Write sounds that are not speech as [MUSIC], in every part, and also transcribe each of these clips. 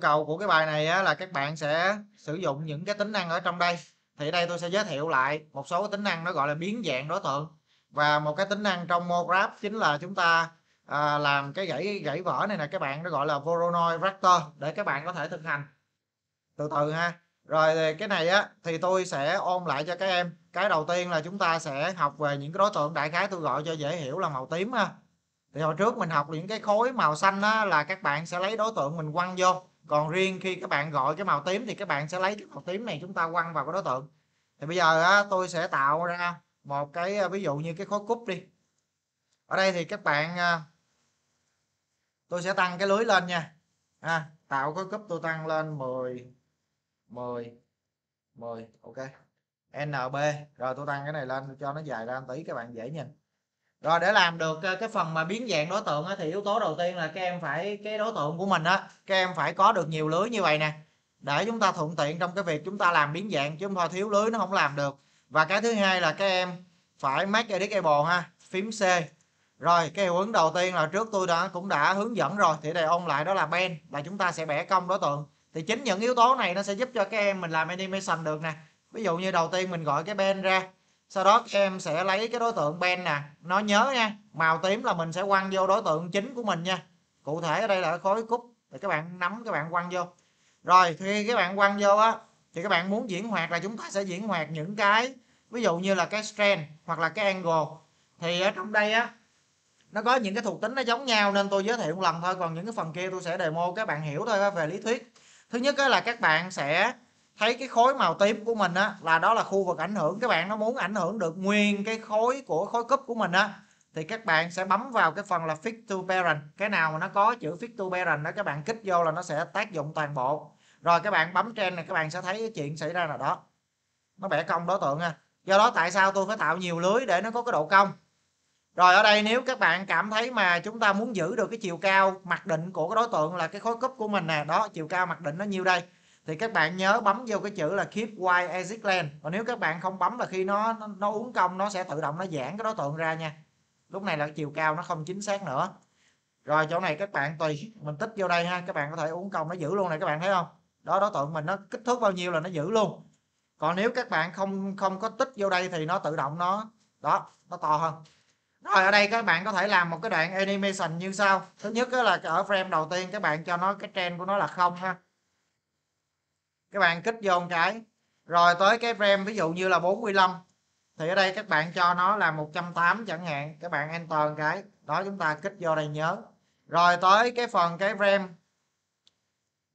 cầu của cái bài này á, là các bạn sẽ sử dụng những cái tính năng ở trong đây. Thì đây tôi sẽ giới thiệu lại một số tính năng nó gọi là biến dạng đối tượng. Và một cái tính năng trong MoGraph chính là chúng ta à, làm cái gãy gãy vỡ này nè các bạn nó gọi là Voronoi Vector để các bạn có thể thực hành. Từ từ ha. Rồi cái này á thì tôi sẽ ôn lại cho các em. Cái đầu tiên là chúng ta sẽ học về những cái đối tượng đại khái tôi gọi cho dễ hiểu là màu tím ha. Thì hồi trước mình học những cái khối màu xanh á là các bạn sẽ lấy đối tượng mình quăng vô còn riêng khi các bạn gọi cái màu tím thì các bạn sẽ lấy cái màu tím này chúng ta quăng vào cái đối tượng. Thì bây giờ á, tôi sẽ tạo ra một cái ví dụ như cái khối cúp đi. Ở đây thì các bạn à, tôi sẽ tăng cái lưới lên nha. À, tạo khối cúp tôi tăng lên 10 10 10 ok. NB rồi tôi tăng cái này lên cho nó dài ra một tí các bạn dễ nhìn rồi, để làm được ờ, cái phần mà biến dạng đối tượng thì yếu tố đầu tiên là các em phải, cái đối tượng của mình á, các em phải có được nhiều lưới như vậy nè. Để chúng ta thuận tiện trong cái việc chúng ta làm biến dạng, chứ không thôi thiếu lưới nó không làm được. Và cái thứ hai là các em phải make editable ha, phím C. Rồi, cái hiệu ứng đầu tiên là trước tôi đã, cũng đã hướng dẫn rồi, thì đây ôn lại đó là ben là chúng ta sẽ bẻ cong đối tượng. Thì chính những yếu tố này nó sẽ giúp cho các em mình làm animation được nè. Ví dụ như đầu tiên mình gọi cái ben ra sau đó các em sẽ lấy cái đối tượng ben nè, nó nhớ nha, màu tím là mình sẽ quăng vô đối tượng chính của mình nha. Cụ thể ở đây là khối cúc thì các bạn nắm, các bạn quăng vô. Rồi, khi các bạn quăng vô á, thì các bạn muốn diễn hoạt là chúng ta sẽ diễn hoạt những cái, ví dụ như là cái strand hoặc là cái angle. Thì ở trong đây á, nó có những cái thuộc tính nó giống nhau nên tôi giới thiệu một lần thôi, còn những cái phần kia tôi sẽ demo, các bạn hiểu thôi, về lý thuyết. Thứ nhất là các bạn sẽ thấy cái khối màu tím của mình á, là đó là khu vực ảnh hưởng. Các bạn nó muốn ảnh hưởng được nguyên cái khối của, khối cúp của mình á, thì các bạn sẽ bấm vào cái phần là fit to parent. Cái nào mà nó có chữ fit to parent đó các bạn kích vô là nó sẽ tác dụng toàn bộ. Rồi các bạn bấm trên này, các bạn sẽ thấy cái chuyện xảy ra là đó. Nó bẻ cong đối tượng nha. Do đó tại sao tôi phải tạo nhiều lưới để nó có cái độ cong? Rồi ở đây nếu các bạn cảm thấy mà chúng ta muốn giữ được cái chiều cao mặc định của cái đối tượng là cái khối cúp của mình nè, đó, chiều cao mặc định nó nhiêu đây? Thì các bạn nhớ bấm vô cái chữ là keep y exit lane còn nếu các bạn không bấm là khi nó nó, nó uống công nó sẽ tự động nó giãn cái đối tượng ra nha. Lúc này là chiều cao nó không chính xác nữa. Rồi chỗ này các bạn tùy mình tích vô đây ha các bạn có thể uống công nó giữ luôn này các bạn thấy không? Đó đối tượng mình nó kích thước bao nhiêu là nó giữ luôn. Còn nếu các bạn không không có tích vô đây thì nó tự động nó đó nó to hơn. Rồi ở đây các bạn có thể làm một cái đoạn animation như sau. Thứ nhất là ở frame đầu tiên các bạn cho nó cái trend của nó là không ha các bạn kích vô một cái. Rồi tới cái frame, ví dụ như là 45 thì ở đây các bạn cho nó là 180 chẳng hạn. Các bạn enter một cái. Đó, chúng ta kích vô đây nhớ. Rồi tới cái phần cái frame.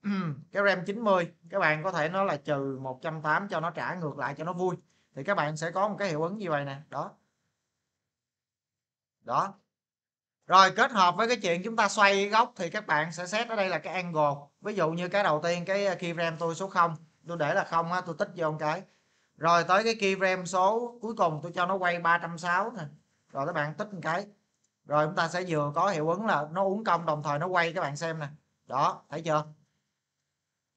[CLEARS THROAT] Cái RAM 90 các bạn có thể nó là trừ 180 cho nó trả ngược lại cho nó vui. Thì các bạn sẽ có một cái hiệu ứng như vậy nè. Đó. Đó rồi, kết hợp với cái chuyện chúng ta xoay góc thì các bạn sẽ xét ở đây là cái angle. Ví dụ như cái đầu tiên, cái uh, keyframe tôi số 0 tôi để là không á, tôi tích vô một cái. Rồi tới cái keyframe số cuối cùng tôi cho nó quay 360 nè. Rồi các bạn tích một cái. Rồi chúng ta sẽ vừa có hiệu ứng là nó uống công đồng thời nó quay, các bạn xem nè. Đó, thấy chưa?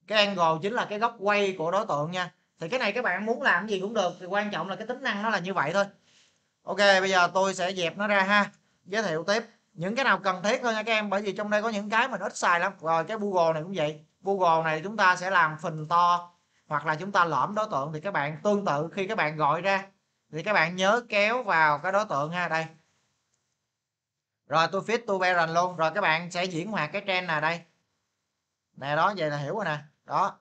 Cái angle chính là cái góc quay của đối tượng nha. Thì cái này các bạn muốn làm gì cũng được, thì quan trọng là cái tính năng nó là như vậy thôi. Ok, bây giờ tôi sẽ dẹp nó ra ha. Giới thiệu tiếp những cái nào cần thiết thôi nha các em, bởi vì trong đây có những cái mình ít xài lắm. Rồi cái google này cũng vậy. Google này chúng ta sẽ làm phình to, hoặc là chúng ta lõm đối tượng. Thì các bạn, tương tự khi các bạn gọi ra, thì các bạn nhớ kéo vào cái đối tượng ha, đây. Rồi, tôi fit tôi parent luôn. Rồi các bạn sẽ diễn hoạt cái trend này đây. Nè, đó, vậy là hiểu rồi nè. Đó.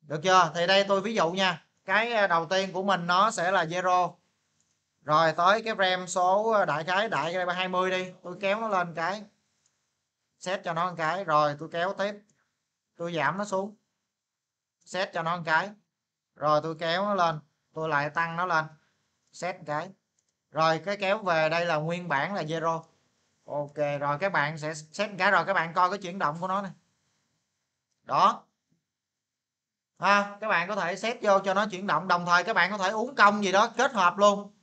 Được chưa? Thì đây tôi ví dụ nha. Cái à, đầu tiên của mình nó sẽ là zero rồi, tới cái RAM số ờ, đại khái, đại cái 20 đi. Tôi kéo nó lên cái, set cho nó một cái. Rồi, tôi kéo tiếp. Tôi giảm nó xuống. Set cho nó một cái. Rồi, tôi kéo nó lên. Tôi lại tăng nó lên. Set cái. Rồi, cái kéo về đây là nguyên bản là zero. Ok, rồi các bạn sẽ set cái rồi các bạn coi cái chuyển động của nó này đó. Ha, các bạn có thể set vô cho nó chuyển động. Đồng thời các bạn có thể uống công gì đó kết hợp luôn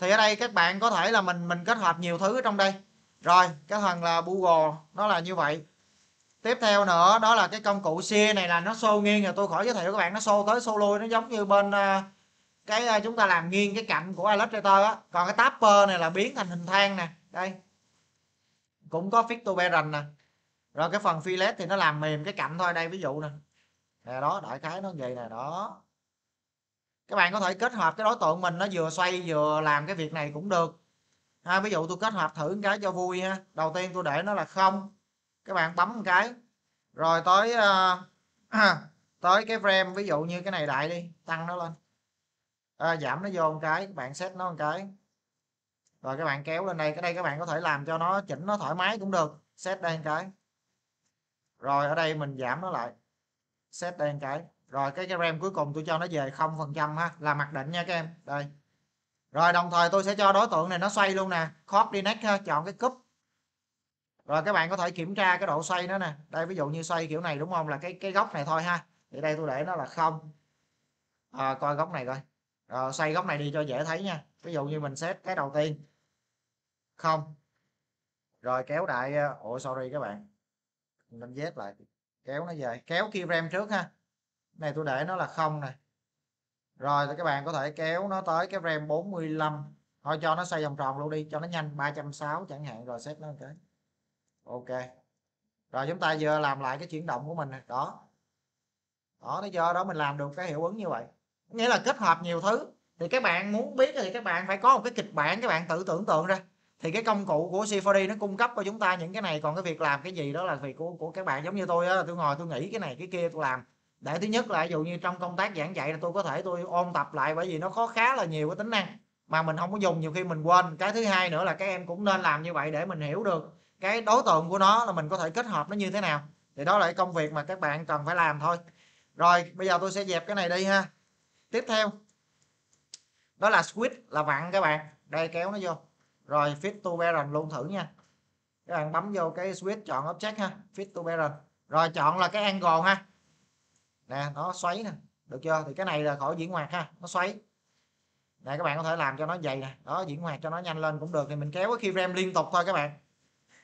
thì ở đây các bạn có thể là mình mình kết hợp nhiều thứ ở trong đây. Rồi, cái thằng là Google nó là như vậy. Tiếp theo nữa, đó là cái công cụ xe này là nó xô nghiêng. Rồi tôi khỏi giới thiệu các bạn, nó xô tới xô lui, nó giống như bên à, cái à, chúng ta làm nghiêng cái cạnh của Illustrator á. Còn cái tapper này là biến thành hình thang nè. Đây. Cũng có fit to parent nè. Rồi cái phần fillet thì nó làm mềm cái cạnh thôi. Đây, ví dụ nè. Nè, đó, đại khái nó vậy nè, đó các bạn có thể kết hợp cái đối tượng mình nó vừa xoay vừa làm cái việc này cũng được. Ha, ví dụ tôi kết hợp thử một cái cho vui ha. Đầu tiên tôi để nó là không. Các bạn bấm một cái. Rồi tới uh, [CLEARS THROAT] tới cái frame ví dụ như cái này đại đi tăng nó lên. À, giảm nó vô một cái các bạn set nó một cái. Rồi các bạn kéo lên đây cái đây các bạn có thể làm cho nó chỉnh nó thoải mái cũng được. Set đây một cái. Rồi ở đây mình giảm nó lại. Set đây một cái rồi cái cái RAM cuối cùng tôi cho nó về không phần trăm ha là mặc định nha các em. Đây. Rồi đồng thời tôi sẽ cho đối tượng này nó xoay luôn nè. Coordinate ha chọn cái cúp. Rồi các bạn có thể kiểm tra cái độ xoay nó nè. Đây ví dụ như xoay kiểu này đúng không? Là cái cái góc này thôi ha. Thì đây tôi để nó là không. À, coi góc này coi. Rồi xoay góc này đi cho dễ thấy nha. Ví dụ như mình xét cái đầu tiên. Không. Rồi kéo đại ờ, ủa sorry các bạn. Mình Z lại. Kéo nó về. Kéo kia ram trước ha này, tôi để nó là không này. Rồi, thì các bạn có thể kéo nó tới cái frame 45 thôi, cho nó xoay vòng tròn luôn đi, cho nó nhanh. 360 chẳng hạn, rồi set nó cái. Ok. Rồi, chúng ta vừa làm lại cái chuyển động của mình này. đó. Đó nó do đó, mình làm được cái hiệu ứng như vậy. Nghĩa là kết hợp nhiều thứ. Thì các bạn muốn biết thì các bạn phải có một cái kịch bản, các bạn tự tưởng tượng ra. Thì cái công cụ của C4D nó cung cấp cho chúng ta những cái này. Còn cái việc làm cái gì đó là việc của của các bạn. Giống như tôi á, tôi ngồi tôi nghĩ cái này, cái kia tôi làm để thứ nhất là ví dụ như trong công tác giảng dạy là tôi có thể tôi ôn tập lại bởi vì nó có khá là nhiều cái tính năng mà mình không có dùng, nhiều khi mình quên. Cái thứ hai nữa là các em cũng nên làm như vậy để mình hiểu được cái đối tượng của nó là mình có thể kết hợp nó như thế nào. Thì đó là cái công việc mà các bạn cần phải làm thôi. Rồi, bây giờ tôi sẽ dẹp cái này đi ha. Tiếp theo. Đó là squid, là vặn các bạn. Đây, kéo nó vô. Rồi, fit to parent luôn thử nha. Các bạn bấm vô cái switch chọn object ha. Fit to parent rồi, chọn là cái angle ha nè nó xoáy nè. Được chưa? Thì cái này là khỏi diễn hoạt ha nó xoáy. Nè các bạn có thể làm cho nó dày nè. Đó diễn hoạt cho nó nhanh lên cũng được thì mình kéo cái keyframe liên tục thôi các bạn.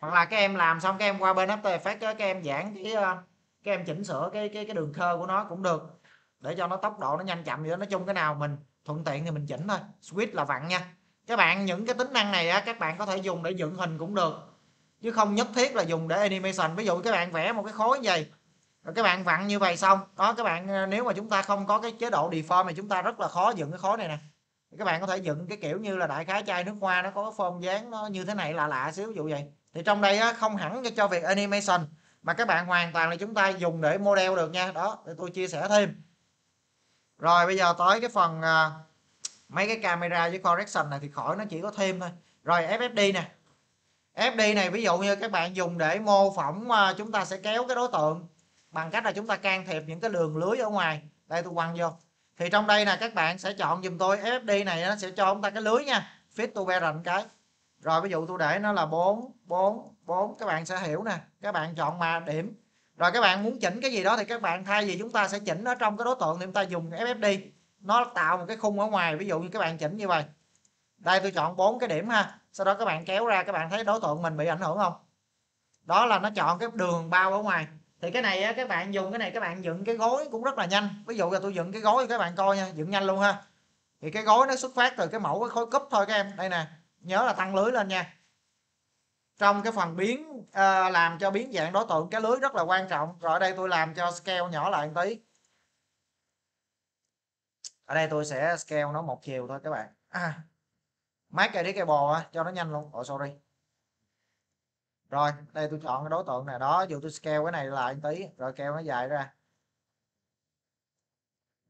Hoặc là các em làm xong các em qua bên After Effects các em giãn cái ờ, các em chỉnh sửa cái cái cái đường khơ của nó cũng được. Để cho nó tốc độ nó nhanh chậm vậy đó. Nói chung cái nào mình thuận tiện thì mình chỉnh thôi. Switch là vặn nha. Các bạn những cái tính năng này á, các bạn có thể dùng để dựng hình cũng được. Chứ không nhất thiết là dùng để animation. Ví dụ các bạn vẽ một cái khối như vậy rồi các bạn vặn như vậy xong đó các bạn ờ, nếu mà chúng ta không có cái chế độ deform thì chúng ta rất là khó dựng cái khối này nè. Các bạn có thể dựng cái kiểu như là đại khái chai nước hoa nó có cái form dáng nó như thế này lạ lạ xíu ví dụ vậy. Thì trong đây á, không hẳn cho việc animation mà các bạn hoàn toàn là chúng ta dùng để model được nha. Đó để tôi chia sẻ thêm. Rồi bây giờ tới cái phần uh, mấy cái camera với correction này thì khỏi nó chỉ có thêm thôi. Rồi FFD nè. FD này ví dụ như các bạn dùng để mô phỏng uh, chúng ta sẽ kéo cái đối tượng bằng cách là chúng ta can thiệp những cái đường lưới ở ngoài. Đây, tôi quăng vô. Thì trong đây là các bạn sẽ chọn dùm tôi. FFD này nó sẽ cho chúng ta cái lưới nha. Fit to parent cái. Rồi, ví dụ tôi để nó là 4 4 4 các bạn sẽ hiểu nè. Các bạn chọn mà điểm. Rồi, các bạn muốn chỉnh cái gì đó thì các bạn thay vì chúng ta sẽ chỉnh ở trong cái đối tượng thì chúng ta dùng FFD nó tạo một cái khung ở ngoài. Ví dụ như các bạn chỉnh như vậy. Đây, tôi chọn bốn cái điểm ha. Sau đó các bạn kéo ra, các bạn thấy đối tượng mình bị ảnh hưởng không? Đó là nó chọn cái đường bao ở ngoài thì cái này á, các bạn dùng cái này các bạn dựng cái gối cũng rất là nhanh. Ví dụ là tôi dựng cái gối các bạn coi nha dựng nhanh luôn ha. Thì cái gối nó xuất phát từ cái mẫu cái khối cúp thôi các em. Đây nè nhớ là tăng lưới lên nha. Trong cái phần biến à, làm cho biến dạng đối tượng cái lưới rất là quan trọng. Rồi ở đây tôi làm cho scale nhỏ lại một tí. Ở đây tôi sẽ scale nó một chiều thôi các bạn. À, cày đi cái bò cho nó nhanh luôn. Oh, sorry rồi, đây tôi chọn cái đối tượng này. Đó, dù tôi scale cái này lại một tí, rồi keo nó dài ra.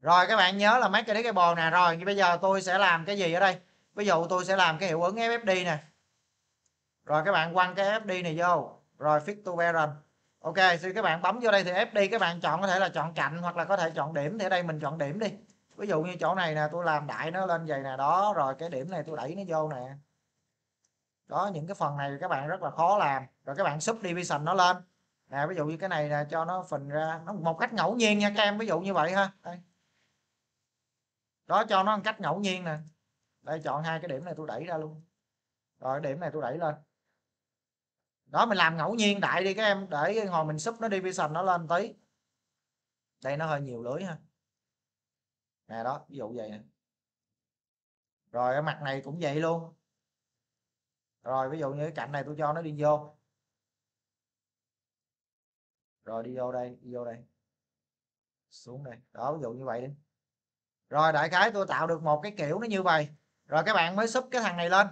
Rồi, các bạn nhớ là mấy cái cái bò nè. Rồi bây giờ tôi sẽ làm cái gì ở đây? Ví dụ tôi sẽ làm cái hiệu ứng FFD nè. Rồi, các bạn quăng cái FD này vô. Rồi fit to parent ok thì các bạn bấm vô đây thì FD các bạn chọn có thể là chọn cạnh hoặc là có thể chọn điểm. Thì ở đây mình chọn điểm đi. Ví dụ như chỗ này nè, tôi làm đại nó lên vậy nè. Đó, rồi cái điểm này tôi đẩy nó vô nè đó những cái phần này các bạn rất là khó làm. Rồi các bạn sub division nó lên. Nè, ví dụ như cái này là cho nó phình ra. Nó một cách ngẫu nhiên nha các em, ví dụ như vậy ha. Đây. đó, cho nó một cách ngẫu nhiên nè. Đây, chọn hai cái điểm này tôi đẩy ra luôn. Rồi, điểm này tôi đẩy lên. Đó, mình làm ngẫu nhiên đại đi các em, để hồi mình sub nó division nó lên tí. Đây, nó hơi nhiều lưới ha. Nè, đó, ví dụ vậy nè. Rồi ở mặt này cũng vậy luôn rồi, ví dụ như cái cạnh này tôi cho nó đi vô. Rồi, đi vô đây, đi vô đây. Xuống đây. Đó, ví dụ như vậy đi. Rồi, đại khái tôi tạo được một cái kiểu nó như vậy. Rồi, các bạn mới sub cái thằng này lên.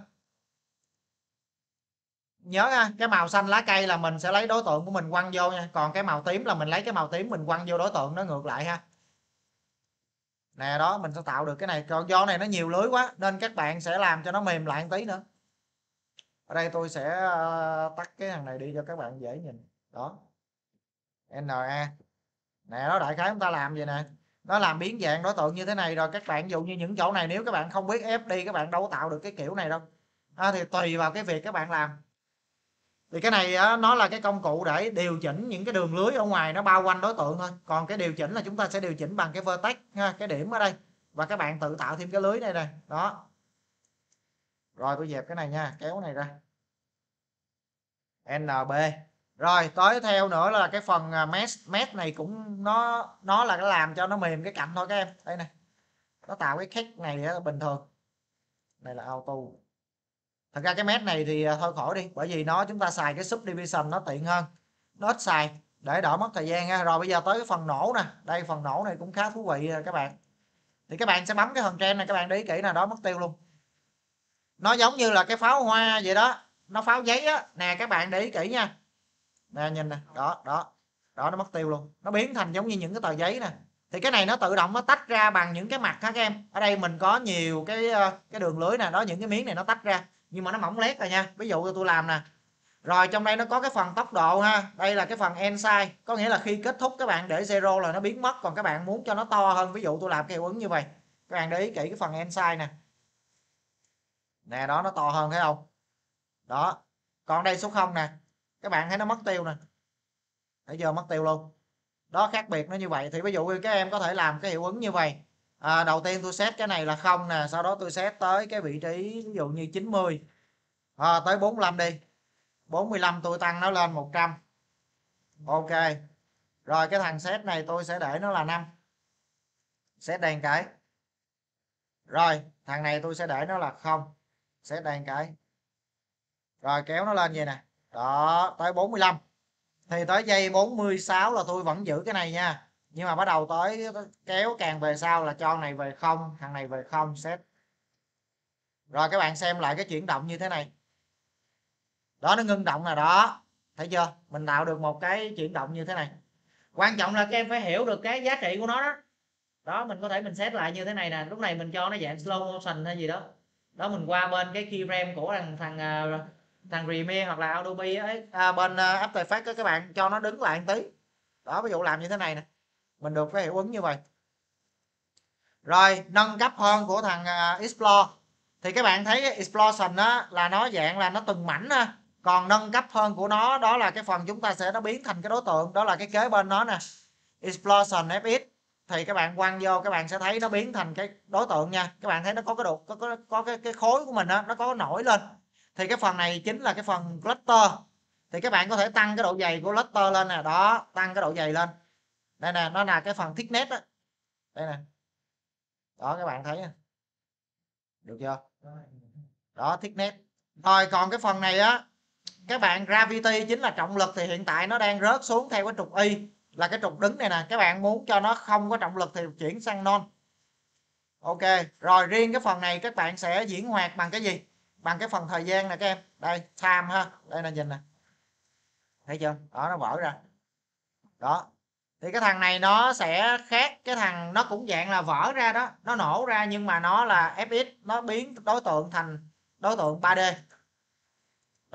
Nhớ ha, cái màu xanh lá cây là mình sẽ lấy đối tượng của mình quăng vô nha. Còn cái màu tím là mình lấy cái màu tím mình quăng vô đối tượng nó ngược lại ha. Nè, đó, mình sẽ tạo được cái này. Còn do này nó nhiều lưới quá, nên các bạn sẽ làm cho nó mềm lại một tí nữa ở đây tôi sẽ ờ, tắt cái thằng này đi cho các bạn dễ nhìn. Đó. NA e. nè nó đại khái chúng ta làm vậy nè. Nó làm biến dạng đối tượng như thế này rồi các bạn dụ như những chỗ này nếu các bạn không biết ép đi các bạn đâu tạo được cái kiểu này đâu. À, thì tùy vào cái việc các bạn làm. Thì cái này á, nó là cái công cụ để điều chỉnh những cái đường lưới ở ngoài nó bao quanh đối tượng thôi. Còn cái điều chỉnh là chúng ta sẽ điều chỉnh bằng cái vertex ha, cái điểm ở đây. Và các bạn tự tạo thêm cái lưới này này đó rồi tôi dẹp cái này nha kéo này ra. NB rồi tới theo nữa là cái phần à, mesh mesh này cũng nó nó là cái làm cho nó mềm cái cạnh thôi các em. Đây này nó tạo cái khách này là bình thường. Này là auto. Thật ra cái mesh này thì à, thôi khỏi đi bởi vì nó chúng ta xài cái subdivision nó tiện hơn. Nó ít xài để đỡ mất thời gian ha rồi bây giờ tới cái phần nổ nè. Đây phần nổ này cũng khá thú vị các bạn. Thì các bạn sẽ bấm cái phần trên này các bạn để ý kỹ là đó mất tiêu luôn nó giống như là cái pháo hoa vậy đó. Nó pháo giấy á. Nè, các bạn để ý kỹ nha. Nè, nhìn nè. Đó đó. Đó, nó mất tiêu luôn. Nó biến thành giống như những cái tờ giấy nè. Thì cái này nó tự động nó tách ra bằng những cái mặt khác các em? Ở đây mình có nhiều cái ờ, cái đường lưới nè. Đó, những cái miếng này nó tách ra. Nhưng mà nó mỏng lét rồi nha. Ví dụ tôi làm nè. Rồi, trong đây nó có cái phần tốc độ ha. Đây là cái phần end size. Có nghĩa là khi kết thúc các bạn để zero là nó biến mất. Còn các bạn muốn cho nó to hơn. Ví dụ tôi làm cái hiệu ứng như vậy. Các bạn để ý kỹ cái phần end size nè nè đó nó to hơn thấy không? Đó. Còn đây số 0 nè. Các bạn thấy nó mất tiêu nè. Thấy giờ mất tiêu luôn. Đó khác biệt nó như vậy. Thì ví dụ như các em có thể làm cái hiệu ứng như vậy. À, đầu tiên tôi set cái này là không nè. Sau đó tôi set tới cái vị trí ví dụ như 90 à, tới 45 đi. 45 tôi tăng nó lên 100 ok. Rồi cái thằng set này tôi sẽ để nó là 5 xét đèn cái. Rồi thằng này tôi sẽ để nó là không xét đen cái. Rồi, kéo nó lên vậy nè. Đó, tới 45 thì tới giây 46 là tôi vẫn giữ cái này nha. Nhưng mà bắt đầu tới kéo càng về sau là cho này về không, thằng này về không set rồi, các bạn xem lại cái chuyển động như thế này. Đó, nó ngưng động là đó. Thấy chưa? Mình tạo được một cái chuyển động như thế này. Quan trọng là các em phải hiểu được cái giá trị của nó đó. Đó, mình có thể mình set lại như thế này nè. Lúc này mình cho nó dạng slow motion hay gì đó đó mình qua bên cái keyframe của thằng thằng à, thằng Premiere hoặc là Adobe ấy. À, bên uh, After Effects các bạn cho nó đứng lại một tí. Đó ví dụ làm như thế này nè. Mình được cái hiệu ứng như vậy. Rồi nâng cấp hơn của thằng uh, Explore. Thì các bạn thấy Explosion đó là nó dạng là nó từng mảnh đó. còn nâng cấp hơn của nó đó là cái phần chúng ta sẽ nó biến thành cái đối tượng. Đó là cái kế bên nó nè. Explosion FX thì các bạn quăng vô các bạn sẽ thấy nó biến thành cái đối tượng nha. Các bạn thấy nó có cái độ có có, có cái cái khối của mình đó nó có nổi lên. Thì cái phần này chính là cái phần cluster. Thì các bạn có thể tăng cái độ dày của cluster lên nè. Đó tăng cái độ dày lên. Đây nè nó là cái phần thickness đó đây nè. Đó các bạn thấy được chưa? Đó thickness. Rồi còn cái phần này á các bạn gravity chính là trọng lực thì hiện tại nó đang rớt xuống theo cái trục y là cái trục đứng này nè, các bạn muốn cho nó không có trọng lực thì chuyển sang non. Ok, rồi riêng cái phần này các bạn sẽ diễn hoạt bằng cái gì? Bằng cái phần thời gian nè các em. Đây, time ha. Đây là nhìn nè. Thấy chưa? Đó, nó vỡ ra. Đó. Thì cái thằng này nó sẽ khác. Cái thằng nó cũng dạng là vỡ ra đó. Nó nổ ra nhưng mà nó là fx nó biến đối tượng thành đối tượng 3d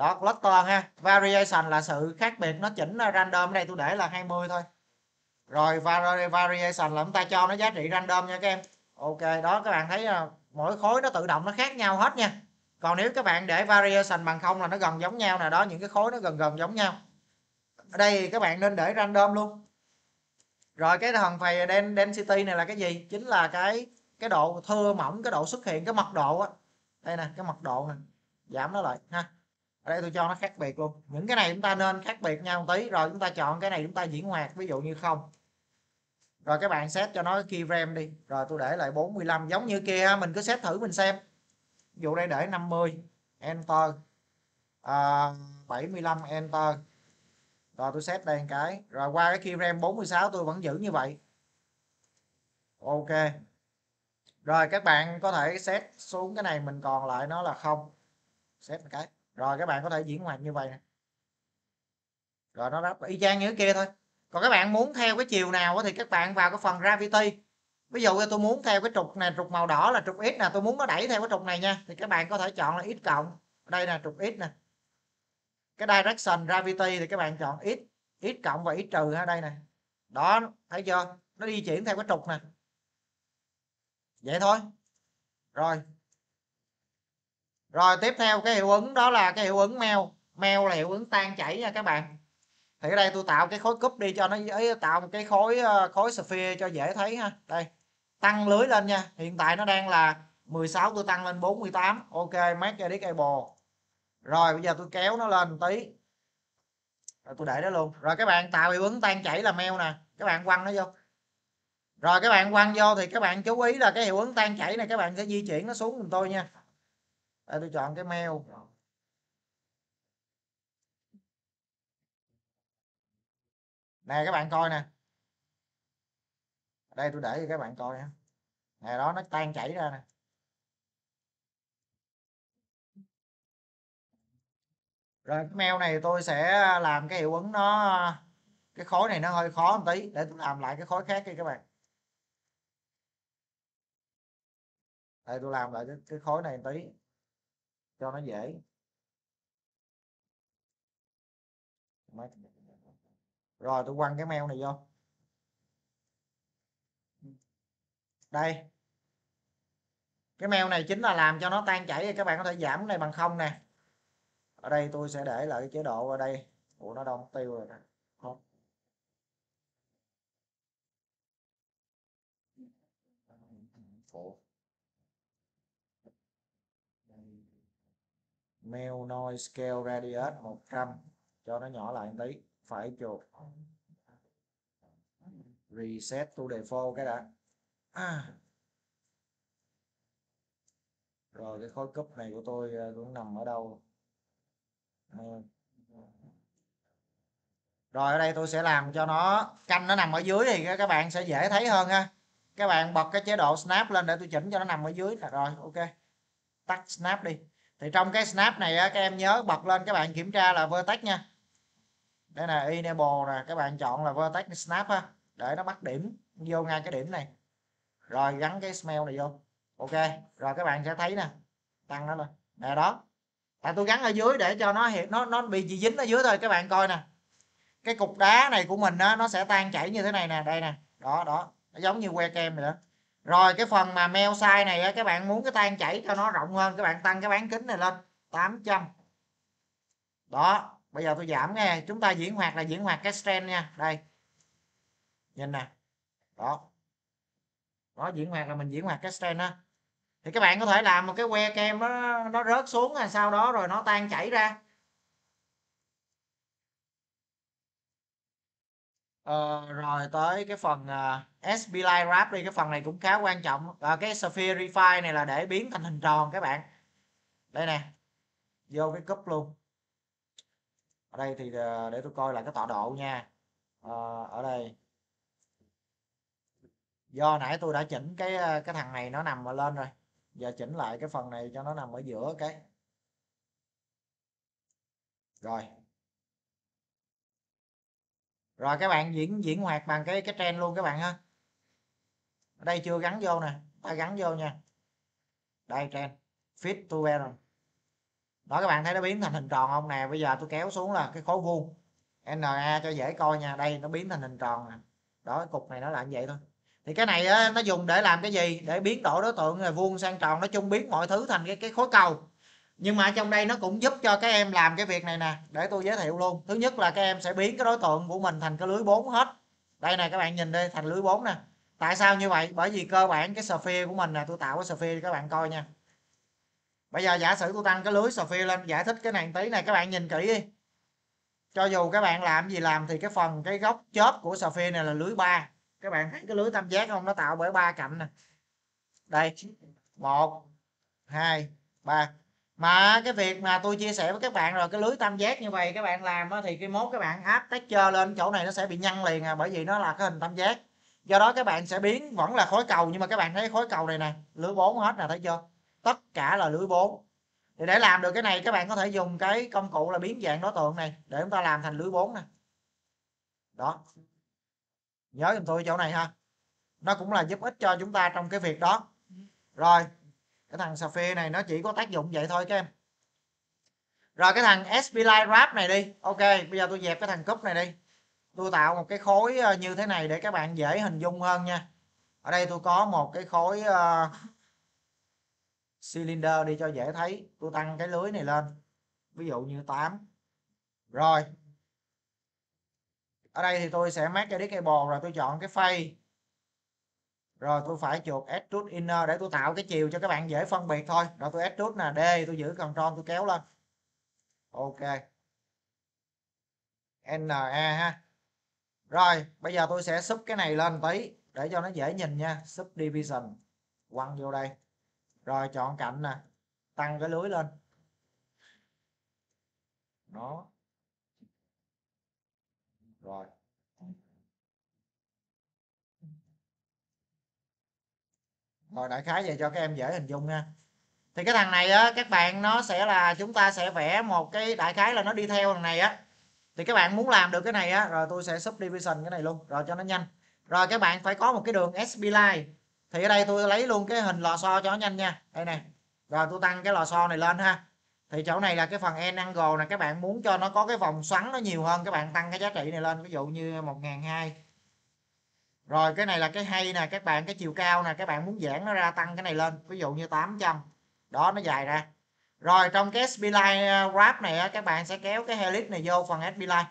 đó cluster ha. Variation là sự khác biệt, nó chỉnh random. Ở đây tôi để là 20 thôi. Rồi variation là chúng ta cho nó giá trị random nha các em. Ok, đó, các bạn thấy à, mỗi khối nó tự động nó khác nhau hết nha. Còn nếu các bạn để variation bằng không là nó gần giống nhau nè. Đó, những cái khối nó gần gần giống nhau. Ở đây các bạn nên để random luôn. Rồi, cái thằng phầy density này là cái gì? Chính là cái cái độ thưa mỏng, cái độ xuất hiện, cái mật độ á. Đây nè, cái mật độ nè. Giảm nó lại, ha ở đây tôi cho nó khác biệt luôn. Những cái này chúng ta nên khác biệt nhau một tí. Rồi chúng ta chọn cái này chúng ta diễn hoạt ví dụ như không. Rồi các bạn set cho nó keyframe đi. Rồi tôi để lại 45 giống như kia mình cứ set thử mình xem. Ví dụ đây để 50 enter. À, 75 enter. Rồi tôi set đây một cái. Rồi qua cái key ram 46 tôi vẫn giữ như vậy. Ok. Rồi các bạn có thể set xuống cái này mình còn lại nó là không. Set một cái rồi các bạn có thể diễn hoạt như vậy nè. Rồi nó đáp y chang như cái kia thôi. Còn các bạn muốn theo cái chiều nào thì các bạn vào cái phần gravity. Ví dụ như tôi muốn theo cái trục này, trục màu đỏ là trục x nè, tôi muốn nó đẩy theo cái trục này nha, thì các bạn có thể chọn là x cộng. Đây là trục x nè. Cái direction gravity thì các bạn chọn x x cộng và x trừ ở đây nè. Đó, thấy chưa? Nó di chuyển theo cái trục nè. Vậy thôi. Rồi rồi tiếp theo cái hiệu ứng đó là cái hiệu ứng meo. Meo là hiệu ứng tan chảy nha các bạn. Thì ở đây tôi tạo cái khối cúp đi cho nó ấy tạo một cái khối ờ, khối sphere cho dễ thấy ha. Đây, tăng lưới lên nha. Hiện tại nó đang là 16 tôi tăng lên 48 ok mát edit cable. Rồi, bây giờ tôi kéo nó lên tí. Rồi tôi để đó luôn. Rồi các bạn, tạo hiệu ứng tan chảy là meo nè. Các bạn quăng nó vô. Rồi các bạn quăng vô thì các bạn chú ý là cái hiệu ứng tan chảy này các bạn sẽ di chuyển nó xuống giùm tôi nha đây tôi chọn cái meo nè các bạn coi nè. Đây tôi để cho các bạn coi nè nè đó nó tan chảy ra nè. Rồi cái mail này tôi sẽ làm cái hiệu ứng nó cái khối này nó hơi khó một tí. Để tôi làm lại cái khối khác đi các bạn. Đây tôi làm lại cái, cái khối này một tí cho nó dễ. Rồi, tôi quăng cái mail này vô. Đây. Cái mail này chính là làm cho nó tan chảy các bạn có thể giảm cái này bằng không nè. Ở đây tôi sẽ để lại cái chế độ ở đây. Của nó đông tiêu rồi không mail noise scale radius 100 cho nó nhỏ lại một tí. Phải chuột. Reset to default cái đã. À. rồi, cái khối cúp này của tôi ờ, cũng nằm ở đâu? À. rồi, ở đây tôi sẽ làm cho nó. Canh nó nằm ở dưới thì các bạn sẽ dễ thấy hơn ha. Các bạn bật cái chế độ snap lên để tôi chỉnh cho nó nằm ở dưới. Là rồi, ok. Tắt snap đi thì trong cái snap này các em nhớ bật lên các bạn kiểm tra là vertex nha. Đây là enable nè, các bạn chọn là vertex snap ha để nó bắt điểm, vô ngay cái điểm này. Rồi gắn cái smell này vô. Ok, rồi các bạn sẽ thấy nè, tăng nó lên. Nè đó, tại tôi gắn ở dưới để cho nó hiện nó nó bị gì dính ở dưới thôi, các bạn coi nè. Cái cục đá này của mình á, nó sẽ tan chảy như thế này nè, đây nè. Đó đó, nó giống như que kem vậy đó rồi cái phần mà meo size này các bạn muốn cái tan chảy cho nó rộng hơn các bạn tăng cái bán kính này lên 800 đó bây giờ tôi giảm nghe chúng ta diễn hoạt là diễn hoạt cái strand nha đây. Nhìn nè. Đó. Đó diễn hoạt là mình diễn hoạt cái strand đó thì các bạn có thể làm một cái que kem nó nó rớt xuống rồi sau đó rồi nó tan chảy ra. Ờ, rồi tới cái phần uh, SB Line Wrap đi cái phần này cũng khá quan trọng. Và cái Sphere Refine này là để biến thành hình tròn các bạn. Đây nè vô cái cúp luôn. Ở đây thì ờ, để tôi coi lại cái tọa độ nha. À, ở đây. Do nãy tôi đã chỉnh cái cái thằng này nó nằm ở lên rồi. Giờ chỉnh lại cái phần này cho nó nằm ở giữa cái. Rồi. Rồi các bạn diễn diễn hoạt bằng cái cái trend luôn các bạn ha ở đây chưa gắn vô nè ta gắn vô nha. Đây trend fit to rồi đó các bạn thấy nó biến thành hình tròn không nè? Bây giờ tôi kéo xuống là cái khối vuông. NA cho dễ coi nha. Đây nó biến thành hình tròn nè. Đó cái cục này nó là như vậy thôi. Thì cái này á, nó dùng để làm cái gì? Để biến đổi đối tượng là vuông sang tròn. Nói chung biến mọi thứ thành cái cái khối cầu. Nhưng mà trong đây nó cũng giúp cho các em làm cái việc này nè. Để tôi giới thiệu luôn. Thứ nhất là các em sẽ biến cái đối tượng của mình thành cái lưới 4 hết. Đây này các bạn nhìn đây thành lưới 4 nè tại sao như vậy? Bởi vì cơ bản cái sphere của mình là tôi tạo cái sphere các bạn coi nha. Bây giờ giả sử tôi tăng cái lưới sphere lên, giải thích cái này tí này các bạn nhìn kỹ đi. Cho dù các bạn làm gì làm thì cái phần, cái góc chớp của sphere này là lưới 3 các bạn thấy cái lưới tam giác không? Nó tạo bởi ba cạnh nè. Đây. Một, hai, ba. Mà cái việc mà tôi chia sẻ với các bạn rồi, cái lưới tam giác như vậy các bạn làm thì cái mốt các bạn áp texture lên chỗ này nó sẽ bị nhăn liền à bởi vì nó là cái hình tam giác do đó các bạn sẽ biến vẫn là khối cầu, nhưng mà các bạn thấy khối cầu này nè, lưới 4 hết nè, thấy chưa? Tất cả là lưới 4 thì để làm được cái này, các bạn có thể dùng cái công cụ là biến dạng đối tượng này để chúng ta làm thành lưới 4 nè. Đó. Nhớ giùm tôi chỗ này ha. Nó cũng là giúp ích cho chúng ta trong cái việc đó. Rồi, cái thằng Sapphire này nó chỉ có tác dụng vậy thôi các em. Rồi, cái thằng SP Line Wrap này đi. Ok, bây giờ tôi dẹp cái thằng cúp này đi tôi tạo một cái khối ờ, như thế này để các bạn dễ hình dung hơn nha. Ở đây tôi có một cái khối uh, cylinder đi cho dễ thấy. Tôi tăng cái lưới này lên ví dụ như 8 rồi. Ở đây thì tôi sẽ make cái bò rồi tôi chọn cái phay rồi tôi phải chuột extrude inner để tôi tạo cái chiều cho các bạn dễ phân biệt thôi. Rồi tôi extrude nè D tôi giữ control tôi kéo lên. Ok. NE ha rồi, bây giờ tôi sẽ xúc cái này lên tí, để cho nó dễ nhìn nha. Subdivision quăng vô đây. Rồi, chọn cạnh nè. Tăng cái lưới lên. Đó. Rồi. Rồi, đại khái về cho các em dễ hình dung nha. Thì cái thằng này á, các bạn, nó sẽ là, chúng ta sẽ vẽ một cái đại khái là nó đi theo thằng này á thì các bạn muốn làm được cái này á, rồi tôi sẽ subdivision cái này luôn, rồi cho nó nhanh. Rồi các bạn phải có một cái đường SP line. Thì ở đây tôi lấy luôn cái hình lò xo cho nó nhanh nha. Đây này rồi tôi tăng cái lò xo này lên ha. Thì chỗ này là cái phần n angle này các bạn muốn cho nó có cái vòng xoắn nó nhiều hơn, các bạn tăng cái giá trị này lên, ví dụ như một ngàn hai. Rồi cái này là cái hay nè, các bạn, cái chiều cao nè, các bạn muốn giãn nó ra tăng cái này lên, ví dụ như 800 đó, nó dài ra rồi trong cái SB line à, wrap này các bạn sẽ kéo cái helix này vô phần SB line.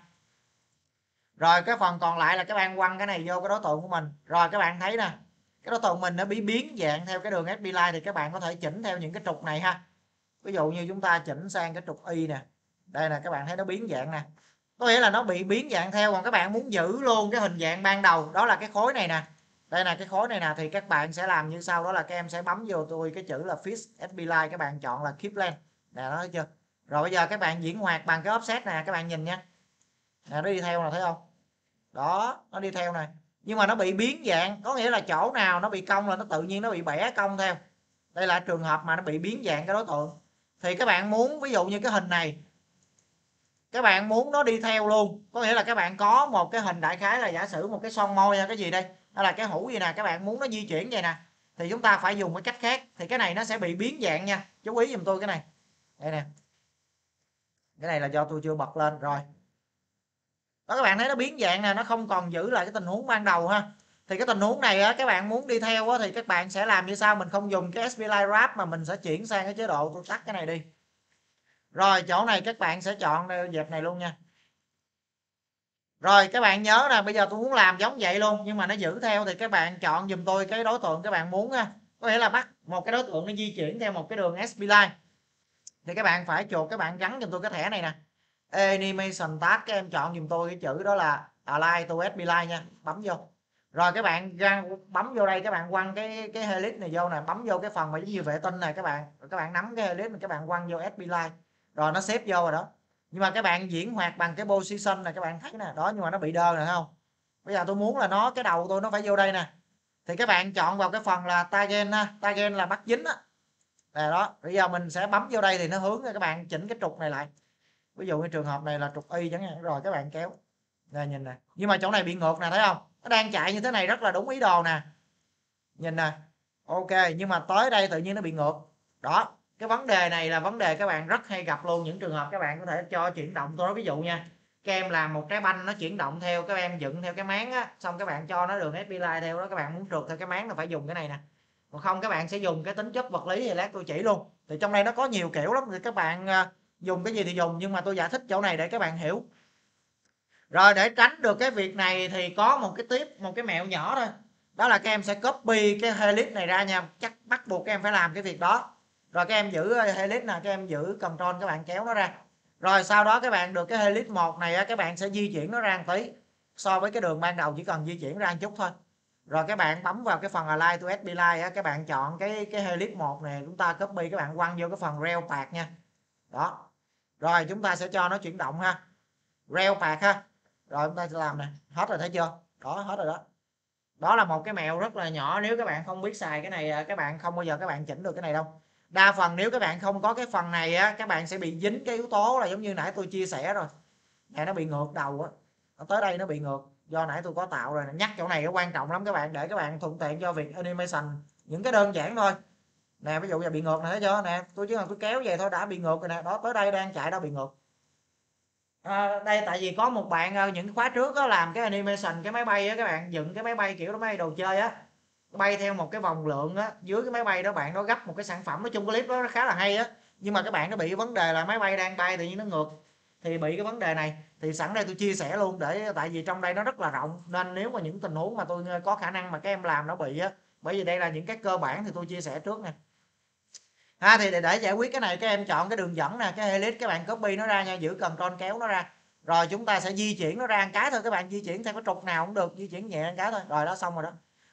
Rồi cái phần còn lại là các bạn quăng cái này vô cái đối tượng của mình. Rồi các bạn thấy nè, cái đối tượng mình nó bị biến dạng theo cái đường SB line thì các bạn có thể chỉnh theo những cái trục này ha. Ví dụ như chúng ta chỉnh sang cái trục y nè. Đây nè, các bạn thấy nó biến dạng nè. Có nghĩa là nó bị biến dạng theo, còn các bạn muốn giữ luôn cái hình dạng ban đầu, đó là cái khối này nè đây là cái khối này nè, thì các bạn sẽ làm như sau, đó là các em sẽ bấm vô tôi cái chữ là fix sp line, các bạn chọn là keep length nè đó thấy chưa? Rồi bây giờ các bạn diễn hoạt bằng cái offset nè, các bạn nhìn nha. Nè, nó đi theo nè, thấy không? Đó, nó đi theo này nhưng mà nó bị biến dạng, có nghĩa là chỗ nào nó bị cong là nó tự nhiên nó bị bẻ cong theo. Đây là trường hợp mà nó bị biến dạng cái đối tượng. Thì các bạn muốn, ví dụ như cái hình này, các bạn muốn nó đi theo luôn, có nghĩa là các bạn có một cái hình đại khái là giả sử một cái son môi hay cái gì đây hay là cái hũ gì nè các bạn muốn nó di chuyển vậy nè. Thì chúng ta phải dùng cái cách khác. Thì cái này nó sẽ bị biến dạng nha. Chú ý giùm tôi cái này. Đây nè. Cái này là do tôi chưa bật lên. Rồi. Đó các bạn thấy nó biến dạng nè nó không còn giữ lại cái tình huống ban đầu ha. Thì cái tình huống này á, các bạn muốn đi theo á, thì các bạn sẽ làm như sao mình không dùng cái SB Wrap mà mình sẽ chuyển sang cái chế độ tôi tắt cái này đi. Rồi chỗ này các bạn sẽ chọn dẹp này luôn nha rồi, các bạn nhớ nè, bây giờ tôi muốn làm giống vậy luôn, nhưng mà nó giữ theo thì các bạn chọn dùm tôi cái đối tượng các bạn muốn ha có nghĩa là bắt một cái đối tượng nó di chuyển theo một cái đường SP line. Thì các bạn phải chuột, các bạn gắn dùm tôi cái thẻ này nè. Animation task, các em chọn dùm tôi cái chữ đó là align to SP line nha, bấm vô. Rồi, các bạn bấm vô đây, các bạn quăng cái cái helix này vô nè, bấm vô cái phần mà giống như vệ tinh này các bạn. Rồi các bạn nắm cái helix này các bạn quăng vô SP line. Rồi, nó xếp vô rồi đó nhưng mà các bạn diễn hoạt bằng cái position này các bạn thấy nè, đó, nhưng mà nó bị đơ rồi không? Bây giờ tôi muốn là nó, cái đầu tôi nó phải vô đây nè. Thì các bạn chọn vào cái phần là target ha target là bắt dính á. Là đó, bây giờ mình sẽ bấm vô đây thì nó hướng các bạn chỉnh cái trục này lại. Ví dụ như trường hợp này là trục y chẳng hạn. Rồi các bạn kéo. Nè, nhìn nè. Nhưng mà chỗ này bị ngược nè, thấy không? Nó đang chạy như thế này rất là đúng ý đồ nè. Nhìn nè. Ok, nhưng mà tới đây tự nhiên nó bị ngược. Đó cái vấn đề này là vấn đề các bạn rất hay gặp luôn, những trường hợp các bạn có thể cho chuyển động. Tôi nói ví dụ nha các em làm một trái banh nó chuyển động theo, các em dựng theo cái máng á, xong các bạn cho nó đường SP line theo đó, các bạn muốn trượt theo cái máng là phải dùng cái này nè. Còn không, các bạn sẽ dùng cái tính chất vật lý thì lát tôi chỉ luôn. Thì trong đây nó có nhiều kiểu lắm, thì các bạn à, dùng cái gì thì dùng, nhưng mà tôi giải thích chỗ này để các bạn hiểu. Rồi, để tránh được cái việc này thì có một cái tiếp, một cái mẹo nhỏ thôi. Đó là các em sẽ copy cái helix này ra nha. Chắc bắt buộc các em phải làm cái việc đó rồi các em giữ ờ, helix nè, các em giữ control các bạn kéo nó ra. Rồi sau đó các bạn được cái helix một này các bạn sẽ di chuyển nó ra một tí. So với cái đường ban đầu chỉ cần di chuyển ra một chút thôi. Rồi các bạn bấm vào cái phần align to SB line các bạn chọn cái cái helix một này chúng ta copy các bạn quăng vô cái phần rail path nha. Đó. Rồi chúng ta sẽ cho nó chuyển động ha. Reo phạt ha. Rồi chúng ta sẽ làm nè. Hết rồi thấy chưa? Đó, hết rồi đó. Đó là một cái mẹo rất là nhỏ. Nếu các bạn không biết xài cái này ờ, các bạn không bao giờ các bạn chỉnh được cái này đâu đa phần nếu các bạn không có cái phần này á các bạn sẽ bị dính cái yếu tố là giống như nãy tôi chia sẻ rồi. Này nó bị ngược đầu á. Nó tới đây nó bị ngược. Do nãy tôi có tạo rồi nhắc chỗ này nó quan trọng lắm các bạn để các bạn thuận tiện cho việc animation. Những cái đơn giản thôi. Nè ví dụ giờ bị ngược này thấy chưa? Nè tôi chỉ cần tôi kéo về thôi đã bị ngược rồi nè. Đó tới đây đang chạy đã bị ngược. À, đây tại vì có một bạn à, những khóa trước có làm cái animation cái máy bay á các bạn. Dựng cái máy bay kiểu đó máy bay đồ chơi á bay theo một cái vòng lượng á dưới cái máy bay đó bạn nó gấp một cái sản phẩm. Nói chung cái clip đó nó khá là hay á nhưng mà các bạn nó bị vấn đề là máy bay đang bay tự nhiên nó ngược. Thì bị cái vấn đề này thì sẵn đây tôi chia sẻ luôn để tại vì trong đây nó rất là rộng nên nếu mà những tình huống mà tôi có khả năng mà các em làm nó bị á bởi vì đây là những cái cơ bản thì tôi chia sẻ trước nè. Ha thì để, để giải quyết cái này các em chọn cái đường dẫn nè cái helix các bạn copy nó ra nha giữ cần con kéo nó ra. Rồi chúng ta sẽ di chuyển nó ra một cái thôi các bạn di chuyển theo cái trục nào cũng được di chuyển nhẹ một cái thôi. Rồi đó xong rồi đó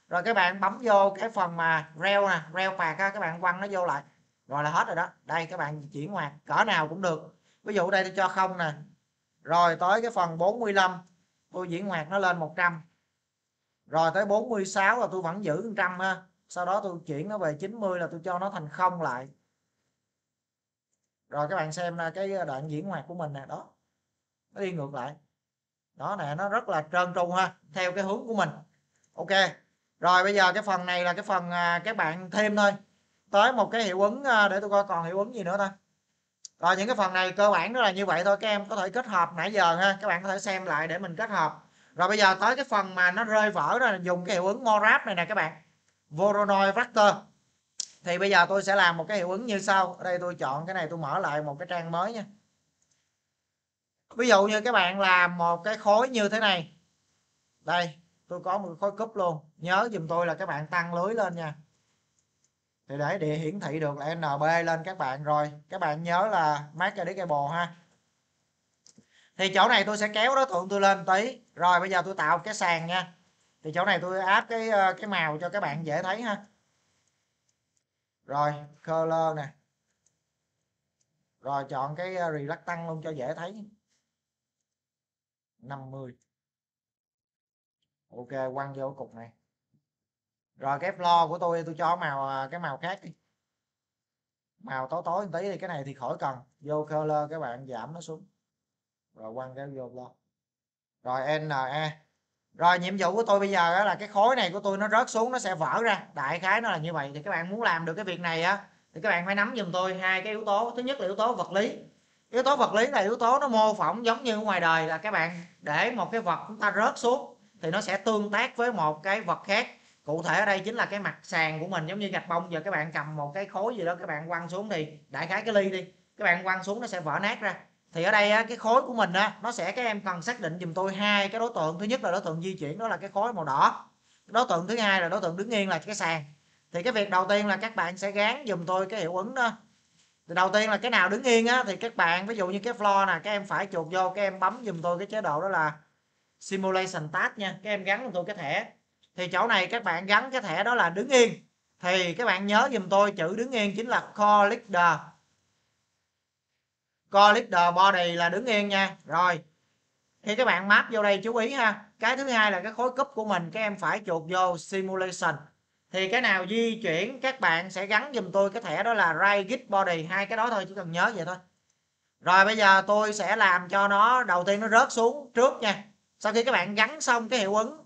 rồi các bạn bấm vô cái phần mà reo nè, reo phạt các bạn quăng nó vô lại. Rồi là hết rồi đó. Đây, các bạn chuyển ngoặt cỡ nào cũng được. Ví dụ đây tôi cho không nè. Rồi tới cái phần 45 tôi diễn ngoặt nó lên 100 rồi tới 46 là tôi vẫn giữ 100 ha. Sau đó tôi chuyển nó về 90 là tôi cho nó thành không lại. Rồi các bạn xem cái đoạn diễn ngoặt của mình nè, đó. Nó đi ngược lại. Đó nè, nó rất là trơn tru ha, theo cái hướng của mình. Ok rồi, bây giờ cái phần này là cái phần à, các bạn thêm thôi. Tới một cái hiệu ứng à, để tôi coi còn hiệu ứng gì nữa thôi rồi, những cái phần này cơ bản nó là như vậy thôi, các em có thể kết hợp nãy giờ ha. Các bạn có thể xem lại để mình kết hợp. Rồi, bây giờ tới cái phần mà nó rơi vỡ đó là dùng cái hiệu ứng morap này nè các bạn. Voronoi Vector. Thì bây giờ tôi sẽ làm một cái hiệu ứng như sau. Ở đây tôi chọn cái này, tôi mở lại một cái trang mới nha. Ví dụ như các bạn làm một cái khối như thế này. Đây tôi có một khối cúp luôn. Nhớ dùm tôi là các bạn tăng lưới lên nha. Thì để địa hiển thị được là NB lên các bạn rồi. Các bạn nhớ là mark cable ha. Thì chỗ này tôi sẽ kéo đối tượng tôi lên tí. Rồi bây giờ tôi tạo cái sàn nha. Thì chỗ này tôi áp cái ờ, cái màu cho các bạn dễ thấy ha. Rồi, color nè. Rồi chọn cái ờ, relax tăng luôn cho dễ thấy. 50 ok, quăng vô cục này. Rồi cái floor của tôi tôi cho màu à, cái màu khác đi. Màu tối tối tí thì cái này thì khỏi cần. Vô color các bạn giảm nó xuống. Rồi quăng cái vô floor. Rồi NE rồi nhiệm vụ của tôi bây giờ là cái khối này của tôi nó rớt xuống, nó sẽ vỡ ra. Đại khái nó là như vậy. Thì các bạn muốn làm được cái việc này á, thì các bạn phải nắm giùm tôi hai cái yếu tố. Thứ nhất là yếu tố vật lý. Yếu tố vật lý là yếu tố nó mô phỏng giống như ngoài đời là các bạn để một cái vật chúng ta rớt xuống thì nó sẽ tương tác với một cái vật khác. Cụ thể ở đây chính là cái mặt sàn của mình, giống như gạch bông giờ, các bạn cầm một cái khối gì đó, các bạn quăng xuống thì đại khái cái ly đi, các bạn quăng xuống nó sẽ vỡ nát ra. Thì ở đây cái khối của mình á, nó sẽ, các em cần xác định dùm tôi hai cái đối tượng. Thứ nhất là đối tượng di chuyển, đó là cái khối màu đỏ. Đối tượng thứ hai là đối tượng đứng yên là cái sàn. Thì cái việc đầu tiên là các bạn sẽ gán dùm tôi cái hiệu ứng đó. Thì đầu tiên là cái nào đứng yên á, thì các bạn, ví dụ như cái floor nè, các em phải chuột vô, các em bấm dùm tôi cái chế độ đó là simulation task nha. Các em gắn cho tôi cái thẻ. Thì chỗ này các bạn gắn cái thẻ đó là đứng yên. Thì các bạn nhớ dùm tôi, chữ đứng yên chính là core leader. Core leader body là đứng yên nha. Rồi. Khi các bạn map vô đây chú ý ha. Cái thứ hai là cái khối cúp của mình, các em phải chuột vô simulation. Thì cái nào di chuyển, các bạn sẽ gắn dùm tôi cái thẻ đó là right git body. Hai cái đó thôi, chỉ cần nhớ vậy thôi. Rồi bây giờ tôi sẽ làm cho nó, đầu tiên nó rớt xuống trước nha sau khi các bạn gắn xong cái hiệu ứng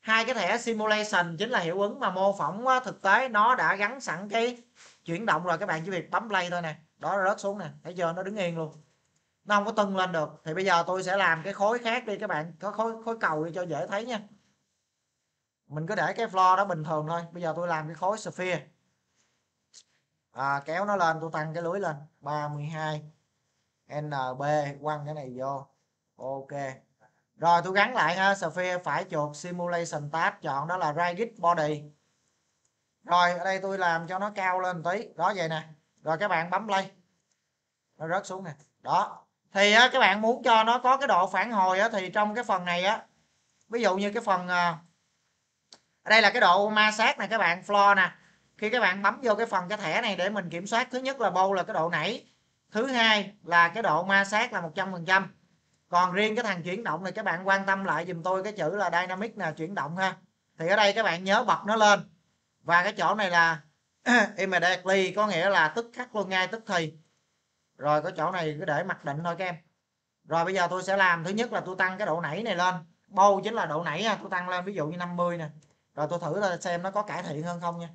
hai cái thẻ simulation chính là hiệu ứng mà mô phỏng thực tế nó đã gắn sẵn cái chuyển động rồi. Các bạn chỉ việc bấm play thôi nè. Đó rớt xuống nè. Thấy chưa? Nó đứng yên luôn. Nó không có tưng lên được. Thì bây giờ tôi sẽ làm cái khối khác đi các bạn. Có khối khối cầu đi cho dễ thấy nha. Mình cứ để cái floor đó bình thường thôi. Bây giờ tôi làm cái khối sphere. À, kéo nó lên tôi tăng cái lưới lên. 32 NB quăng cái này vô. Ok rồi tôi gắn lại ha sphere phải chuột simulation tab chọn đó là rigid body. Rồi ở đây tôi làm cho nó cao lên tí đó vậy nè. Rồi các bạn bấm play. Nó rớt xuống nè. Đó. Thì á, các bạn muốn cho nó có cái độ phản hồi á, thì trong cái phần này á ví dụ như cái phần à, ở đây là cái độ ma sát này các bạn floor nè. Khi các bạn bấm vô cái phần cái thẻ này để mình kiểm soát thứ nhất là bâu là cái độ nảy thứ hai là cái độ ma sát là 100% còn riêng cái thằng chuyển động này, các bạn quan tâm lại dùm tôi cái chữ là dynamic là chuyển động ha. Thì ở đây các bạn nhớ bật nó lên. Và cái chỗ này là [CLEARS THROAT] immediately, có nghĩa là tức khắc luôn, ngay tức thì. Rồi cái chỗ này cứ để mặc định thôi các em. Rồi bây giờ tôi sẽ làm, thứ nhất là tôi tăng cái độ nảy này lên. Bâu chính là độ nảy tôi tăng lên ví dụ như 50 nè. Rồi tôi thử là xem nó có cải thiện hơn không nha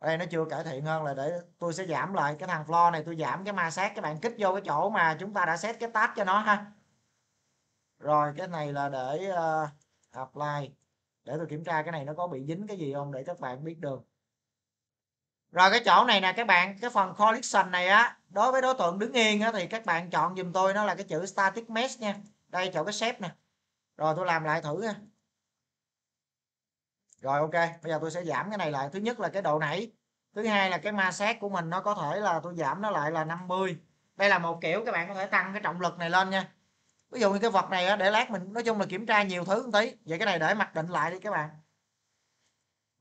đây nó chưa cải thiện hơn là để tôi sẽ giảm lại cái thằng floor này tôi giảm cái ma sát các bạn kích vô cái chỗ mà chúng ta đã set cái tab cho nó ha. Rồi cái này là để uh, apply. Để tôi kiểm tra cái này nó có bị dính cái gì không để các bạn biết được. Rồi cái chỗ này nè các bạn cái phần collection này á đối với đối tượng đứng yên á thì các bạn chọn dùm tôi nó là cái chữ static mesh nha. Đây chỗ cái shape nè. Rồi tôi làm lại thử nha rồi, ok. Bây giờ tôi sẽ giảm cái này lại. Thứ nhất là cái độ nảy. Thứ hai là cái ma sát của mình nó có thể là tôi giảm nó lại là 50 đây là một kiểu các bạn có thể tăng cái trọng lực này lên nha. Ví dụ như cái vật này để lát mình, nói chung là kiểm tra nhiều thứ một tí. Vậy cái này để mặc định lại đi các bạn.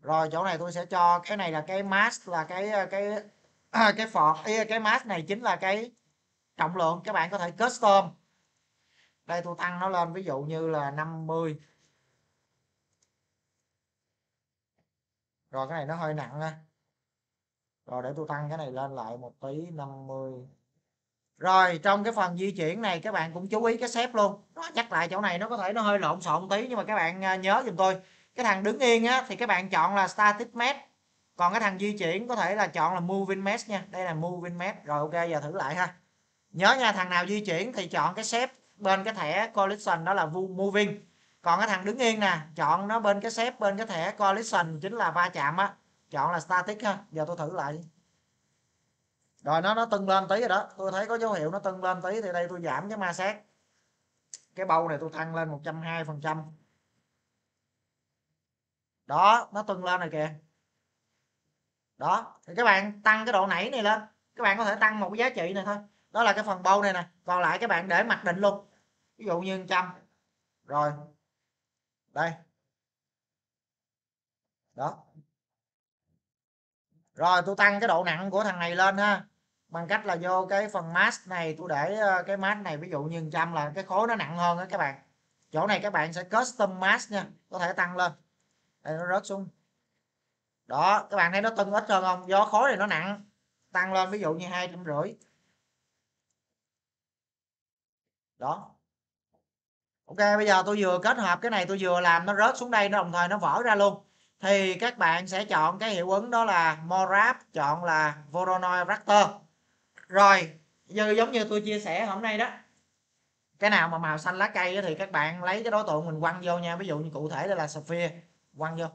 Rồi, chỗ này tôi sẽ cho cái này là cái mass là cái cái [CLEARS THROAT] cái phọt cái mass này chính là cái trọng lượng các bạn có thể custom. Đây tôi tăng nó lên ví dụ như là 50 rồi cái này nó hơi nặng nha rồi để tôi tăng cái này lên lại một tí 50 rồi, trong cái phần di chuyển này, các bạn cũng chú ý cái xếp luôn. Nó chắc lại chỗ này nó có thể nó hơi lộn xộn tí, nhưng mà các bạn à, nhớ giùm tôi. Cái thằng đứng yên á, thì các bạn chọn là static mesh còn cái thằng di chuyển có thể là chọn là moving mesh nha. Đây là moving mesh rồi, ok, giờ thử lại ha. Nhớ nha, thằng nào di chuyển thì chọn cái xếp bên cái thẻ collision, đó là moving còn cái thằng đứng yên nè, chọn nó bên cái xếp, bên cái thẻ collision chính là va chạm á. Chọn là static ha, giờ tôi thử lại rồi nó nó tưng lên tí rồi đó, tôi thấy có dấu hiệu nó tưng lên tí thì đây tôi giảm cái ma sát. Cái bầu này tôi thăng lên 120 phần trăm. Đó, nó tưng lên này kìa. Đó, thì các bạn tăng cái độ nảy này lên. Các bạn có thể tăng một cái giá trị này thôi. Đó là cái phần bầu này nè. Còn lại các bạn để mặc định luôn. Ví dụ như trăm. Rồi đây. Đó. Rồi, tôi tăng cái độ nặng của thằng này lên ha. Bằng cách là vô cái phần mass này, tôi để ờ, cái mass này, ví dụ như trăm là cái khối nó nặng hơn đó các bạn. Chỗ này các bạn sẽ custom mass nha, có thể tăng lên. Đây, nó rớt xuống. Đó, các bạn thấy nó tưng ít hơn không? Do khối này nó nặng, tăng lên ví dụ như hai trăm rưỡi. Đó ok bây giờ tôi vừa kết hợp cái này tôi vừa làm nó rớt xuống đây nó đồng thời nó vỡ ra luôn. Thì các bạn sẽ chọn cái hiệu ứng đó là Morap chọn là Voronoi Raptor. Rồi như giống như tôi chia sẻ hôm nay đó cái nào mà màu xanh lá cây thì các bạn lấy cái đối tượng mình quăng vô nha. Ví dụ như cụ thể đây là Sphere, quăng vô.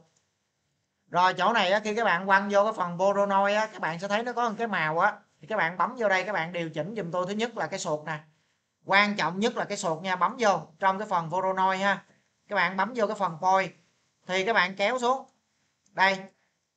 Rồi chỗ này á, khi các bạn quăng vô cái phần Voronoi á các bạn sẽ thấy nó có một cái màu á. Thì các bạn bấm vô đây các bạn điều chỉnh dùm tôi. Thứ nhất là cái sụt nè quan trọng nhất là cái sụt nha, bấm vô trong cái phần Voronoi ha. Các bạn bấm vô cái phần poi thì các bạn kéo xuống. Đây,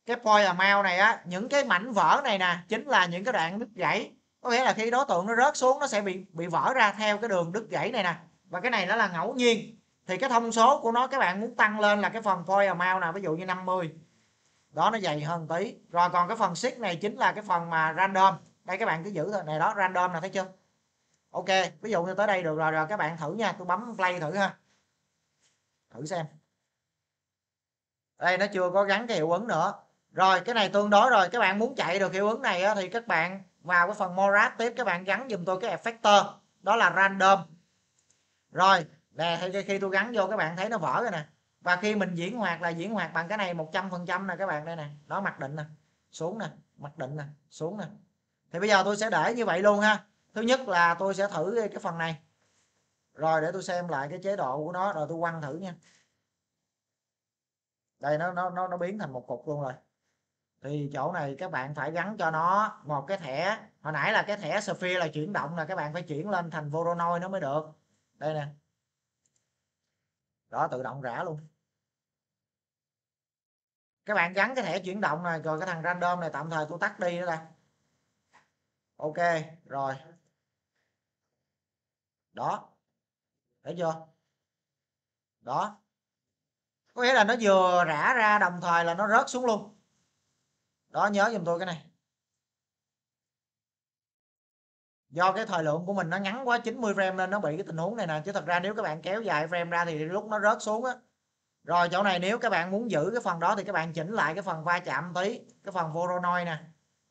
cái poi là mau này á, những cái mảnh vỡ này nè, chính là những cái đoạn đứt gãy. Có nghĩa là khi đối tượng nó rớt xuống, nó sẽ bị bị vỡ ra theo cái đường đứt gãy này nè. Và cái này nó là ngẫu nhiên. Thì cái thông số của nó, các bạn muốn tăng lên là cái phần point amount nào ví dụ như 50 đó, nó dày hơn tí. Rồi còn cái phần shift này chính là cái phần mà random. Đây, các bạn cứ giữ thôi. Này đó, random là thấy chưa? Ok ví dụ như tới đây được rồi rồi các bạn thử nha tôi bấm play thử ha. Thử xem. Đây nó chưa có gắn cái hiệu ứng nữa. Rồi cái này tương đối rồi các bạn muốn chạy được hiệu ứng này á, thì các bạn vào cái phần Morat tiếp các bạn gắn dùm tôi cái effector đó là random. Rồi nè thì khi tôi gắn vô các bạn thấy nó vỡ rồi nè. Và khi mình diễn hoạt là diễn hoạt bằng cái này 100 phần trăm nè các bạn đây nè. Nó mặc định nè. Xuống nè mặc định nè xuống nè. Thì bây giờ tôi sẽ để như vậy luôn ha thứ nhất là tôi sẽ thử cái phần này. Rồi để tôi xem lại cái chế độ của nó, rồi tôi quăng thử nha. Đây, nó nó nó nó biến thành một cục luôn rồi. Thì chỗ này các bạn phải gắn cho nó một cái thẻ. Hồi nãy là cái thẻ Sphere là chuyển động là các bạn phải chuyển lên thành Voronoi nó mới được. Đây nè. Đó, tự động rã luôn. Các bạn gắn cái thẻ chuyển động này, rồi cái thằng random này tạm thời tôi tắt đi nữa đây. Ok, rồi đó. Thấy chưa? Đó. Có nghĩa là nó vừa rã ra đồng thời là nó rớt xuống luôn. Đó nhớ giùm tôi cái này. Do cái thời lượng của mình nó ngắn quá 90 frame nên nó bị cái tình huống này nè. Chứ thật ra nếu các bạn kéo dài frame ra thì lúc nó rớt xuống á. Rồi chỗ này nếu các bạn muốn giữ cái phần đó thì các bạn chỉnh lại cái phần va chạm tí cái phần Voronoi nè.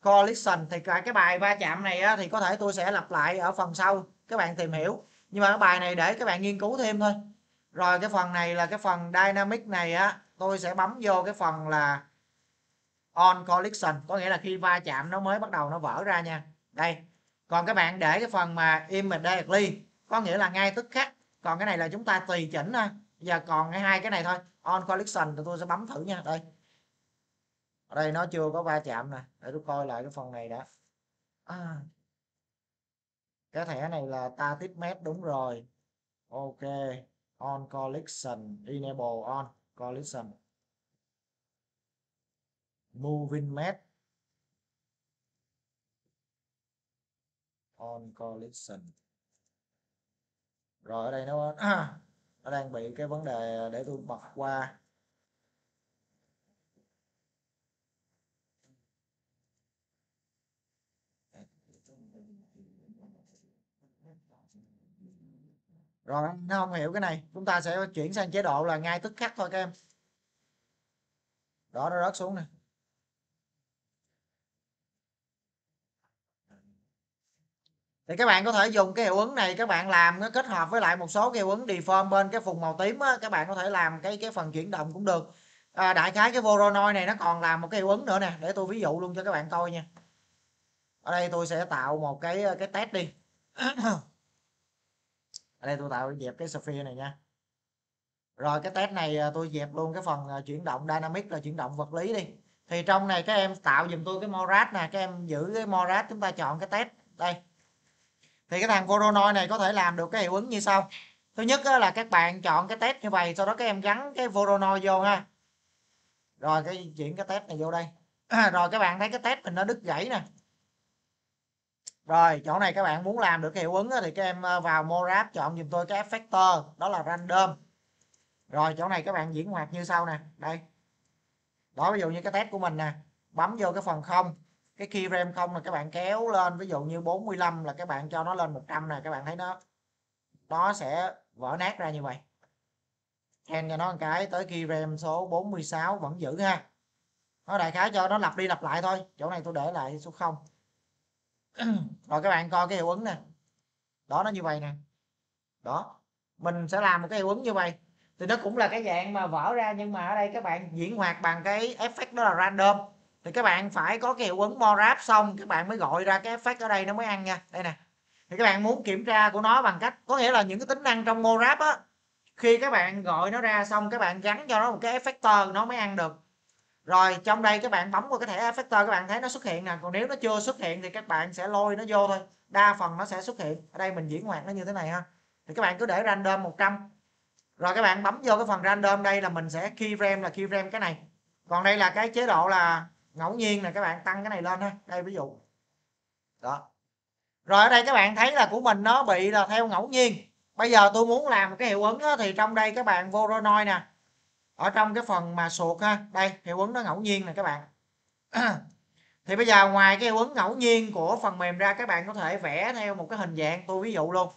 Collision thì cái bài va chạm này á, thì có thể tôi sẽ lặp lại ở phần sau. Các bạn tìm hiểu nhưng mà cái bài này để các bạn nghiên cứu thêm thôi. Rồi cái phần này là cái phần dynamic này á tôi sẽ bấm vô cái phần là on collision. Có nghĩa là khi va chạm nó mới bắt đầu nó vỡ ra nha. Đây. Còn các bạn để cái phần mà immediately có nghĩa là ngay tức khắc. Còn cái này là chúng ta tùy chỉnh thôi. Giờ còn cái hai cái này thôi. On collection thì tôi sẽ bấm thử nha. Đây. Ở đây nó chưa có va chạm nè. Để tôi coi lại cái phần này đã. À, cái thẻ này là ta tiếp mét đúng rồi. Ok on collection enable on collection. Moving met on collection. Rồi ở đây nó à, [COUGHS] nó đang bị cái vấn đề để tôi bật qua. Rồi nó không hiểu cái này. Chúng ta sẽ chuyển sang chế độ là ngay tức khắc thôi các em. Đó nó rớt xuống nè. Thì các bạn có thể dùng cái hiệu ứng này các bạn làm nó kết hợp với lại một số cái hiệu ứng deform bên cái vùng màu tím á, các bạn có thể làm cái cái phần chuyển động cũng được. À, đại khái cái Voronoi này nó còn làm một cái hiệu ứng nữa nè để tôi ví dụ luôn cho các bạn coi nha. Ở đây tôi sẽ tạo một cái cái test đi. [CLEARS THROAT] ở đây tôi tạo dẹp cái sphere này nha. Rồi cái test này à, tôi dẹp luôn cái phần à, chuyển động dynamic là chuyển động vật lý đi. Thì trong này các em tạo dùm tôi cái morat nè, các em giữ cái morat chúng ta chọn cái test đây. Thì cái thằng Voronoi này có thể làm được cái hiệu ứng như sau. Thứ nhất là các bạn chọn cái test như vậy, sau đó các em gắn cái Voronoi vô ha. Rồi cái chuyển cái test này vô đây. [CLEARS THROAT] Rồi các bạn thấy cái test mình nó đứt gãy nè rồi chỗ này các bạn muốn làm được hiệu ứng thì các em ờ, vào Morap chọn dùm tôi cái factor đó là random. Rồi chỗ này các bạn diễn hoạt như sau nè đây. Đó ví dụ như cái test của mình nè bấm vô cái phần không cái keyframe không là các bạn kéo lên ví dụ như 45 là các bạn cho nó lên 100 nè, các bạn thấy nó nó sẽ vỡ nát ra như vậy. Thêm cho nó một cái tới keyframe số 46 vẫn giữ ha. Nó đại khái cho nó lặp đi lặp lại thôi chỗ này tôi để lại số 0 [CLEARS THROAT] rồi các bạn coi cái hiệu ứng nè. Đó, nó như vậy nè. Đó, mình sẽ làm một cái hiệu ứng như vậy. Thì nó cũng là cái dạng mà vỡ ra, nhưng mà ở đây các bạn diễn hoạt bằng cái effect đó là random. Thì các bạn phải có cái hiệu ứng morap xong, các bạn mới gọi ra cái effect ở đây nó mới ăn nha. Đây nè. Thì các bạn muốn kiểm tra của nó bằng cách, có nghĩa là những cái tính năng trong morap á, khi các bạn gọi nó ra xong, các bạn gắn cho nó một cái effector nó mới ăn được rồi trong đây các bạn bấm vào cái thẻ factor các bạn thấy nó xuất hiện nè. Còn nếu nó chưa xuất hiện thì các bạn sẽ lôi nó vô thôi. Đa phần nó sẽ xuất hiện. Ở đây mình diễn hoạt nó như thế này ha. Thì các bạn cứ để random 100 rồi các bạn bấm vô cái phần random đây là mình sẽ keyframe là keyframe cái này. Còn đây là cái chế độ là ngẫu nhiên là các bạn tăng cái này lên ha. Đây ví dụ. Đó. Rồi ở đây các bạn thấy là của mình nó bị là theo ngẫu nhiên. Bây giờ tôi muốn làm một cái hiệu ứng đó, thì trong đây các bạn Voronoi nè ở trong cái phần mà sụt ha đây hiệu ứng nó ngẫu nhiên nè các bạn. [CLEARS THROAT] Thì bây giờ ngoài cái hiệu ứng ngẫu nhiên của phần mềm ra các bạn có thể vẽ theo một cái hình dạng tôi ví dụ luôn.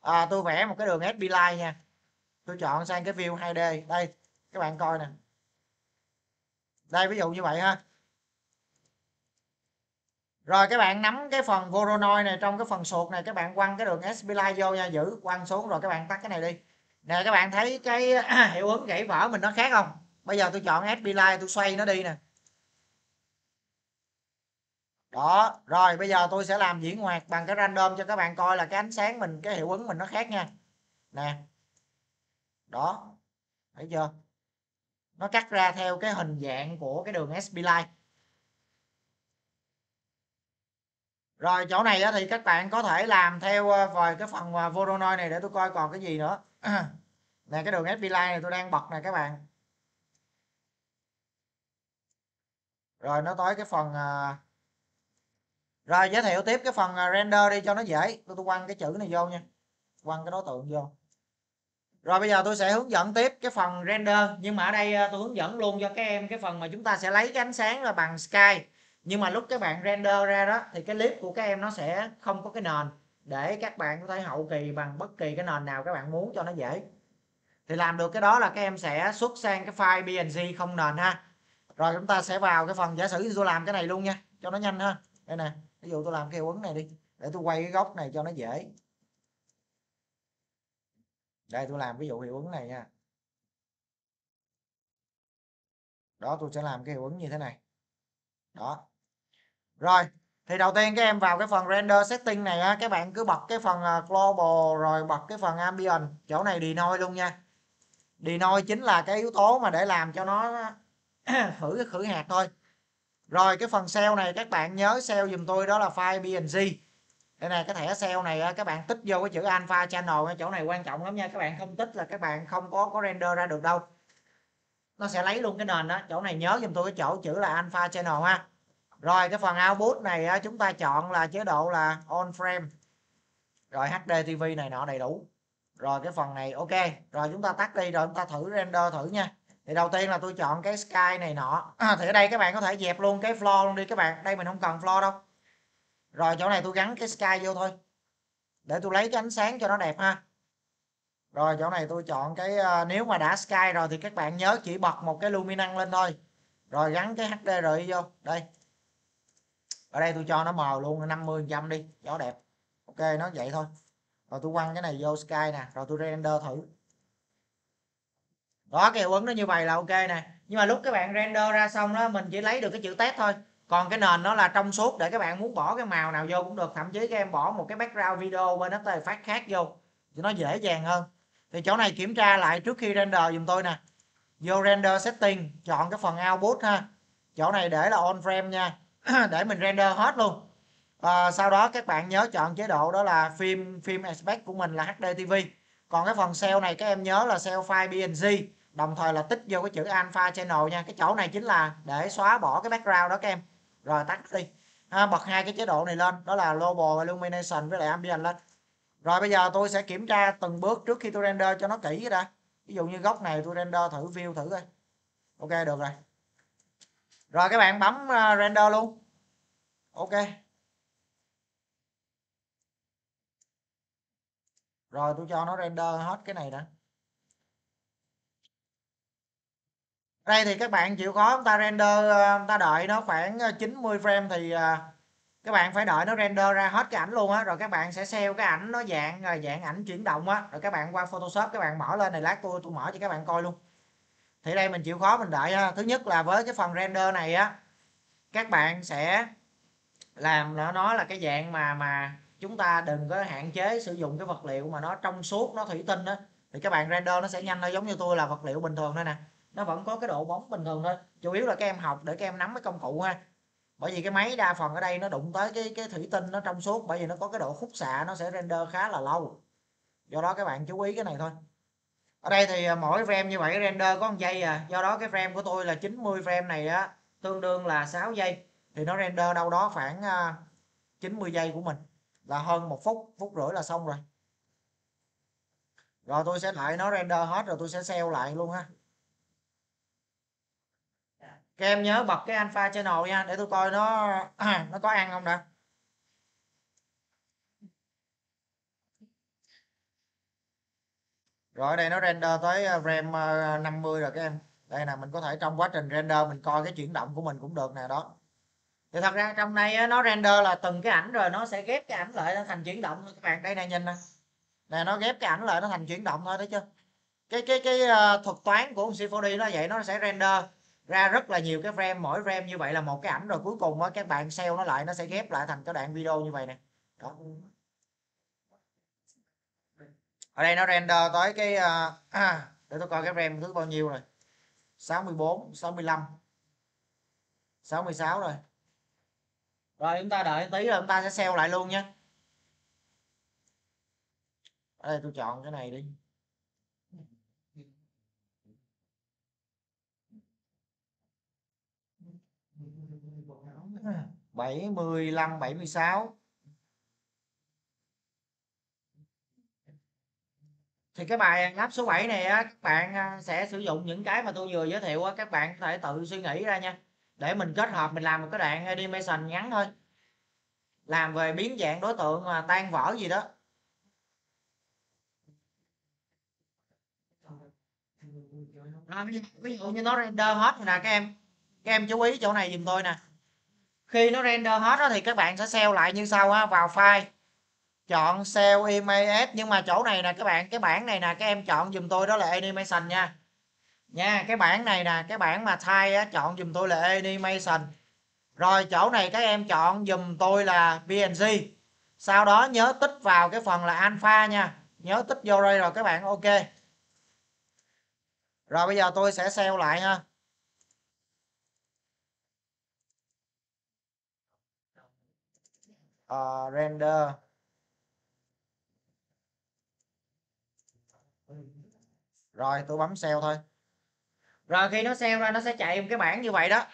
À, tôi vẽ một cái đường sb line nha. Tôi chọn sang cái view 2D đây các bạn coi nè. Đây ví dụ như vậy ha. Rồi các bạn nắm cái phần Voronoi này trong cái phần sụt này các bạn quăng cái đường SP line vô nha. Giữ quăng xuống rồi các bạn tắt cái này đi nè các bạn thấy cái [CLEARS THROAT] hiệu ứng gãy vỡ mình nó khác không? Bây giờ tôi chọn SP line tôi xoay nó đi nè. Đó rồi bây giờ tôi sẽ làm diễn hoạt bằng cái random cho các bạn coi là cái ánh sáng mình cái hiệu ứng mình nó khác nha. Nè. Đó. Thấy chưa? Nó cắt ra theo cái hình dạng của cái đường SP line rồi chỗ này thì các bạn có thể làm theo ờ, về cái phần ờ, Voronoi này để tôi coi còn cái gì nữa. [CLEARS THROAT] nè cái đường SP line này tôi đang bật nè các bạn. Rồi nó tới cái phần à, rồi giới thiệu tiếp cái phần à, render đi cho nó dễ. Tôi, tôi quăng cái chữ này vô nha. Quăng cái đối tượng vô. Rồi bây giờ tôi sẽ hướng dẫn tiếp cái phần render. Nhưng mà ở đây à, tôi hướng dẫn luôn cho các em cái phần mà chúng ta sẽ lấy cái ánh sáng là bằng sky. Nhưng mà lúc các bạn render ra đó thì cái clip của các em nó sẽ không có cái nền để các bạn có thể hậu kỳ bằng bất kỳ cái nền nào các bạn muốn cho nó dễ. Thì làm được cái đó là các em sẽ xuất sang cái file png không nền ha. Rồi chúng ta sẽ vào cái phần giả sử tôi làm cái này luôn nha, cho nó nhanh hơn đây nè, ví dụ tôi làm cái hiệu ứng này đi, để tôi quay cái góc này cho nó dễ. Đây, tôi làm ví dụ hiệu ứng này nha. Đó, tôi sẽ làm cái hiệu ứng như thế này. Đó. Rồi thì đầu tiên các em vào cái phần render setting này á, các bạn cứ bật cái phần à, global rồi bật cái phần ambient. Chỗ này đi noi luôn nha. Đi noi chính là cái yếu tố mà để làm cho nó [COUGHS] khử cái khử hạt thôi. Rồi cái phần sale này, các bạn nhớ sale dùm tôi, đó là file png đây này, cái thẻ sale này các bạn tích vô cái chữ alpha channel chỗ này quan trọng lắm nha. Các bạn không tích là các bạn không có có render ra được đâu. Nó sẽ lấy luôn cái nền đó. Chỗ này nhớ dùm tôi cái chỗ chữ là alpha channel ha rồi cái phần output này chúng ta chọn là chế độ là on frame. Rồi HD TV này nọ đầy đủ. Rồi cái phần này ok. Rồi chúng ta tắt đi rồi chúng ta thử render thử nha. Thì đầu tiên là tôi chọn cái sky này nọ. À, thì ở đây các bạn có thể dẹp luôn cái floor luôn đi các bạn. Đây mình không cần floor đâu. Rồi chỗ này tôi gắn cái sky vô thôi. Để tôi lấy cái ánh sáng cho nó đẹp ha. Rồi chỗ này tôi chọn cái uh, nếu mà đã sky rồi thì các bạn nhớ chỉ bật một cái luminance lên thôi. Rồi gắn cái HDRI vô. Đây ở đây tôi cho nó mờ luôn 50 trăm đi, gió đẹp. Ok, nó vậy thôi. Rồi tôi quăng cái này vô sky nè, rồi tôi render thử. Đó, cái hiệu ứng nó như vậy là ok nè. Nhưng mà lúc các bạn render ra xong đó, mình chỉ lấy được cái chữ test thôi. Còn cái nền nó là trong suốt để các bạn muốn bỏ cái màu nào vô cũng được. Thậm chí các em bỏ một cái background video bên After phát khác vô, thì nó dễ dàng hơn. Thì chỗ này kiểm tra lại trước khi render dùm tôi nè. Vô render setting, chọn cái phần output ha. Chỗ này để là on frame nha. [COUGHS] để mình render hết luôn. À, sau đó các bạn nhớ chọn chế độ đó là phim phim aspect của mình là HDTV còn cái phần cell này các em nhớ là cell file PNG đồng thời là tích vô cái chữ alpha channel nha. Cái chỗ này chính là để xóa bỏ cái background đó các em. Rồi tắt đi. À, bật hai cái chế độ này lên. Đó là global illumination với lại ambient lên rồi bây giờ tôi sẽ kiểm tra từng bước trước khi tôi render cho nó kỹ đã ví dụ như góc này tôi render thử view thử coi. Ok được rồi rồi các bạn bấm ờ, render luôn. Ok. Rồi, tôi cho nó render hết cái này đã. Đây thì các bạn chịu khó chúng ta render ờ, chúng ta đợi nó khoảng ờ, 90 frame thì các bạn phải đợi nó render ra hết cái ảnh luôn á, rồi các bạn sẽ xem cái ảnh nó dạng dạng ảnh chuyển động á. Rồi các bạn qua photoshop, các bạn mở lên này, lát tôi tôi mở cho các bạn coi luôn thì đây mình chịu khó mình đợi ha. Thứ nhất là với cái phần render này á, các bạn sẽ làm nó nó là cái dạng mà mà chúng ta đừng có hạn chế sử dụng cái vật liệu mà nó trong suốt, nó thủy tinh á. Thì các bạn render nó sẽ nhanh thôi giống như tôi là vật liệu bình thường thôi nè. Nó vẫn có cái độ bóng bình thường thôi. Chủ yếu là các em học để các em nắm cái công cụ ha. Bởi vì cái máy đa phần ở đây nó đụng tới cái cái thủy tinh nó trong suốt, bởi vì nó có cái độ khúc xạ nó sẽ render khá là lâu. Do đó các bạn chú ý cái này thôi ở đây thì à, mỗi frame như vậy render có một giây à. Do đó cái frame của tôi là 90 frame này á, tương đương là 6 giây. Thì nó render đâu đó khoảng à, 90 giây của mình. Là hơn một phút phút rưỡi là xong rồi. Rồi tôi sẽ lại nó render hết rồi tôi sẽ sale lại luôn ha. Các em nhớ bật cái alpha channel nha, để tôi coi nó [CLEARS THROAT] nó có ăn không đã. Rồi đây nó render tới à, RAM à, 50 rồi các em. Đây là mình có thể trong quá trình render mình coi cái chuyển động của mình cũng được nè đó. Thì thật ra trong này nó render là từng cái ảnh rồi nó sẽ ghép cái ảnh lại nó thành chuyển động các bạn. Đây này nhìn nè. Nè nó ghép cái ảnh lại nó thành chuyển động thôi thấy chưa? Cái cái cái uh, thuật toán của Symfony nó vậy nó sẽ render ra rất là nhiều cái frame mỗi frame như vậy là một cái ảnh rồi. Cuối cùng á các bạn sell nó lại nó sẽ ghép lại thành cái đoạn video như vậy nè. Đó ở đây nó render tới cái à, à, để tôi coi cái RAM thứ bao nhiêu rồi. 64 65 66 rồi. Rồi chúng ta đợi tí là chúng ta sẽ sell lại luôn nha ở đây tôi chọn cái này đi. 75 76 thì cái bài lắp số 7 này á các bạn à, sẽ sử dụng những cái mà tôi vừa giới thiệu á các bạn có thể tự suy nghĩ ra nha. Để mình kết hợp mình làm một cái đoạn animation ngắn thôi. Làm về biến dạng đối tượng mà tan vỡ gì đó. À, ví dụ như nó render hết rồi nè các em. Các em chú ý chỗ này dùm tôi nè. Khi nó render hết đó thì các bạn sẽ save lại như sau á vào file chọn save image nhưng mà chỗ này nè các bạn cái bảng này nè các em chọn dùm tôi đó là animation nha. Nha cái bảng này nè cái bảng mà thay á, chọn dùm tôi là animation. Rồi chỗ này các em chọn dùm tôi là png sau đó nhớ tích vào cái phần là alpha nha. Nhớ tích vô đây rồi các bạn ok. Rồi bây giờ tôi sẽ save lại ha. Uh, render. Rồi tôi bấm sale thôi. Rồi, khi nó sale ra, nó sẽ chạy một cái bảng như vậy đó.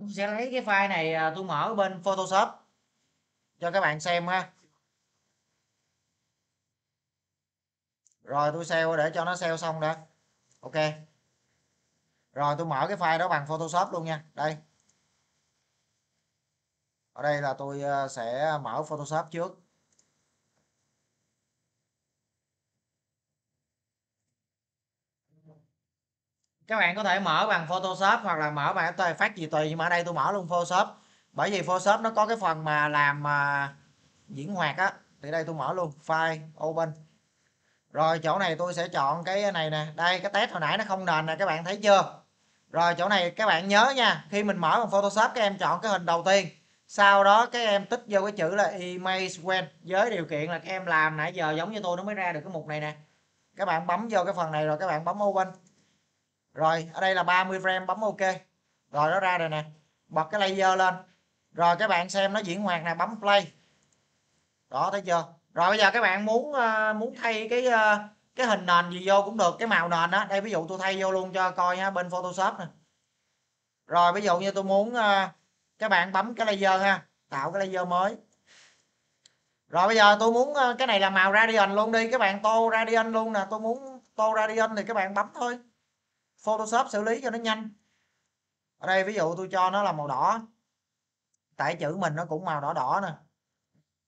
Tôi sẽ lấy cái file này à, tôi mở bên Photoshop cho các bạn xem ha. Rồi, tôi sale để cho nó sale xong đã. Ok. Rồi, tôi mở cái file đó bằng Photoshop luôn nha. Đây ở đây là tôi ờ, sẽ mở Photoshop trước. Các bạn có thể mở bằng Photoshop hoặc là mở bằng After phát gì tùy, nhưng mà ở đây tôi mở luôn Photoshop. Bởi vì Photoshop nó có cái phần mà làm mà diễn hoạt á. Thì đây tôi mở luôn, file, open. Rồi, chỗ này tôi sẽ chọn cái này nè. Đây, cái test hồi nãy nó không nền nè, các bạn thấy chưa? Rồi, chỗ này các bạn nhớ nha, khi mình mở bằng Photoshop, các em chọn cái hình đầu tiên sau đó các em tích vô cái chữ là email when với điều kiện là các em làm nãy giờ giống như tôi nó mới ra được cái mục này nè. Các bạn bấm vô cái phần này rồi các bạn bấm open. Rồi ở đây là 30 frame bấm ok. Rồi nó ra rồi nè. Bật cái laser lên. Rồi các bạn xem nó diễn hoạt nè bấm play. Đó thấy chưa? Rồi bây giờ các bạn muốn uh, muốn thay cái uh, cái hình nền gì vô cũng được cái màu nền đó đây ví dụ tôi thay vô luôn cho coi ha bên photoshop nè. Rồi ví dụ như tôi muốn uh, các bạn bấm cái laser ha tạo cái laser mới. Rồi bây giờ tôi muốn ờ, cái này là màu radian luôn đi các bạn tô radian luôn nè. Tôi muốn tô radian thì các bạn bấm thôi. Photoshop xử lý cho nó nhanh. Ở đây ví dụ tôi cho nó là màu đỏ. Tại chữ mình nó cũng màu đỏ đỏ nè.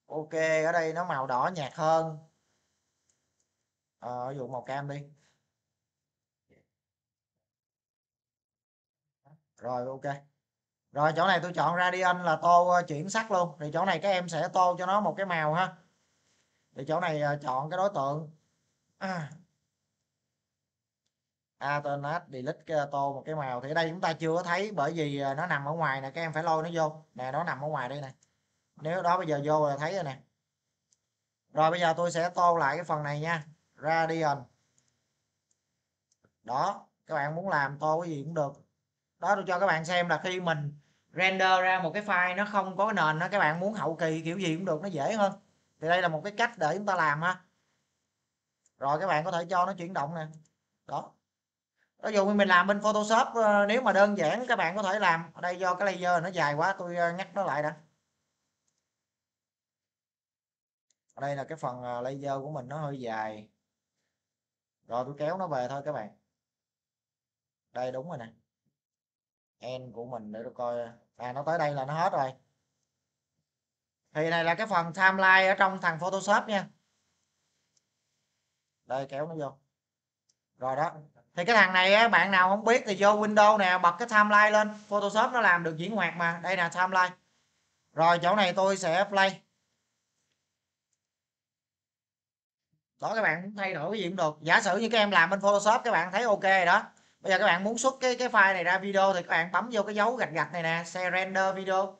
Ok ở đây nó màu đỏ nhạt hơn. Ờ, ví dụ màu cam đi. Rồi ok rồi chỗ này tôi chọn radian là tô ờ, chuyển sắc luôn. Thì chỗ này các em sẽ tô cho nó một cái màu ha. Thì chỗ này ờ, chọn cái đối tượng. À, à alternate delete cái ờ, tô một cái màu. Thì ở đây chúng ta chưa có thấy bởi vì nó nằm ở ngoài nè các em phải lôi nó vô. Nè nó nằm ở ngoài đây nè. Nếu đó bây giờ vô là thấy rồi nè. Rồi bây giờ tôi sẽ tô lại cái phần này nha. Radian đó các bạn muốn làm tô cái gì cũng được. Đó tôi cho các bạn xem là khi mình render ra một cái file nó không có nền đó các bạn muốn hậu kỳ kiểu gì cũng được, nó dễ hơn. Thì đây là một cái cách để chúng ta làm ha. Rồi các bạn có thể cho nó chuyển động nè. Đó. Ví dụ mình làm bên Photoshop ờ, nếu mà đơn giản các bạn có thể làm. Ở đây do cái laser nó dài quá, tôi ờ, ngắt nó lại đã. Ở đây là cái phần ờ, laser của mình nó hơi dài. Rồi tôi kéo nó về thôi các bạn. Đây đúng rồi nè n của mình để tôi coi. À nó tới đây là nó hết rồi. Thì này là cái phần timeline ở trong thằng Photoshop nha. Đây kéo nó vô. Rồi đó. Thì cái thằng này á, bạn nào không biết thì vô Windows nè bật cái timeline lên. Photoshop nó làm được diễn hoạt mà. Đây là timeline. Rồi chỗ này tôi sẽ play. Đó các bạn thay đổi cái gì cũng được. Giả sử như các em làm bên Photoshop các bạn thấy ok rồi đó bây giờ các bạn muốn xuất cái cái file này ra video thì các bạn bấm vô cái dấu gạch gạch này nè xe render video.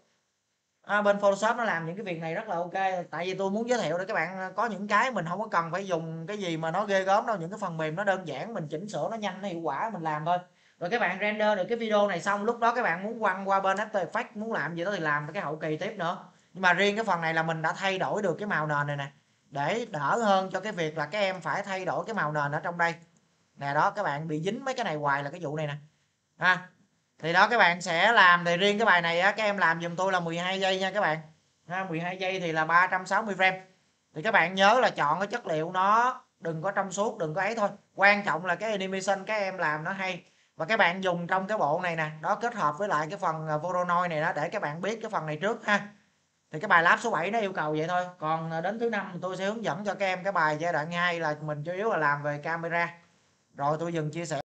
À, bên Photoshop nó làm những cái việc này rất là ok. Tại vì tôi muốn giới thiệu để các bạn à, có những cái mình không có cần phải dùng cái gì mà nó ghê gớm đâu. Những cái phần mềm nó đơn giản mình chỉnh sửa nó nhanh nó hiệu quả mình làm thôi. Rồi các bạn render được cái video này xong lúc đó các bạn muốn quăng qua bên After Effects muốn làm gì đó thì làm cái hậu kỳ tiếp nữa. Nhưng mà riêng cái phần này là mình đã thay đổi được cái màu nền này nè để đỡ hơn cho cái việc là các em phải thay đổi cái màu nền ở trong đây nè đó các bạn bị dính mấy cái này hoài là cái vụ này nè. Ha thì đó các bạn sẽ làm thì riêng cái bài này á các em làm dùm tôi là 12 giây nha các bạn. Ha, 12 giây thì là 360 frame. Thì các bạn nhớ là chọn cái chất liệu nó đừng có trong suốt đừng có ấy thôi. Quan trọng là cái animation các em làm nó hay. Và các bạn dùng trong cái bộ này nè đó kết hợp với lại cái phần à, Voronoi này đó để các bạn biết cái phần này trước ha. Thì cái bài lab số 7 nó yêu cầu vậy thôi. Còn à, đến thứ năm tôi sẽ hướng dẫn cho các em cái bài giai đoạn 2 là mình chủ yếu là làm về camera rồi tôi dừng chia sẻ.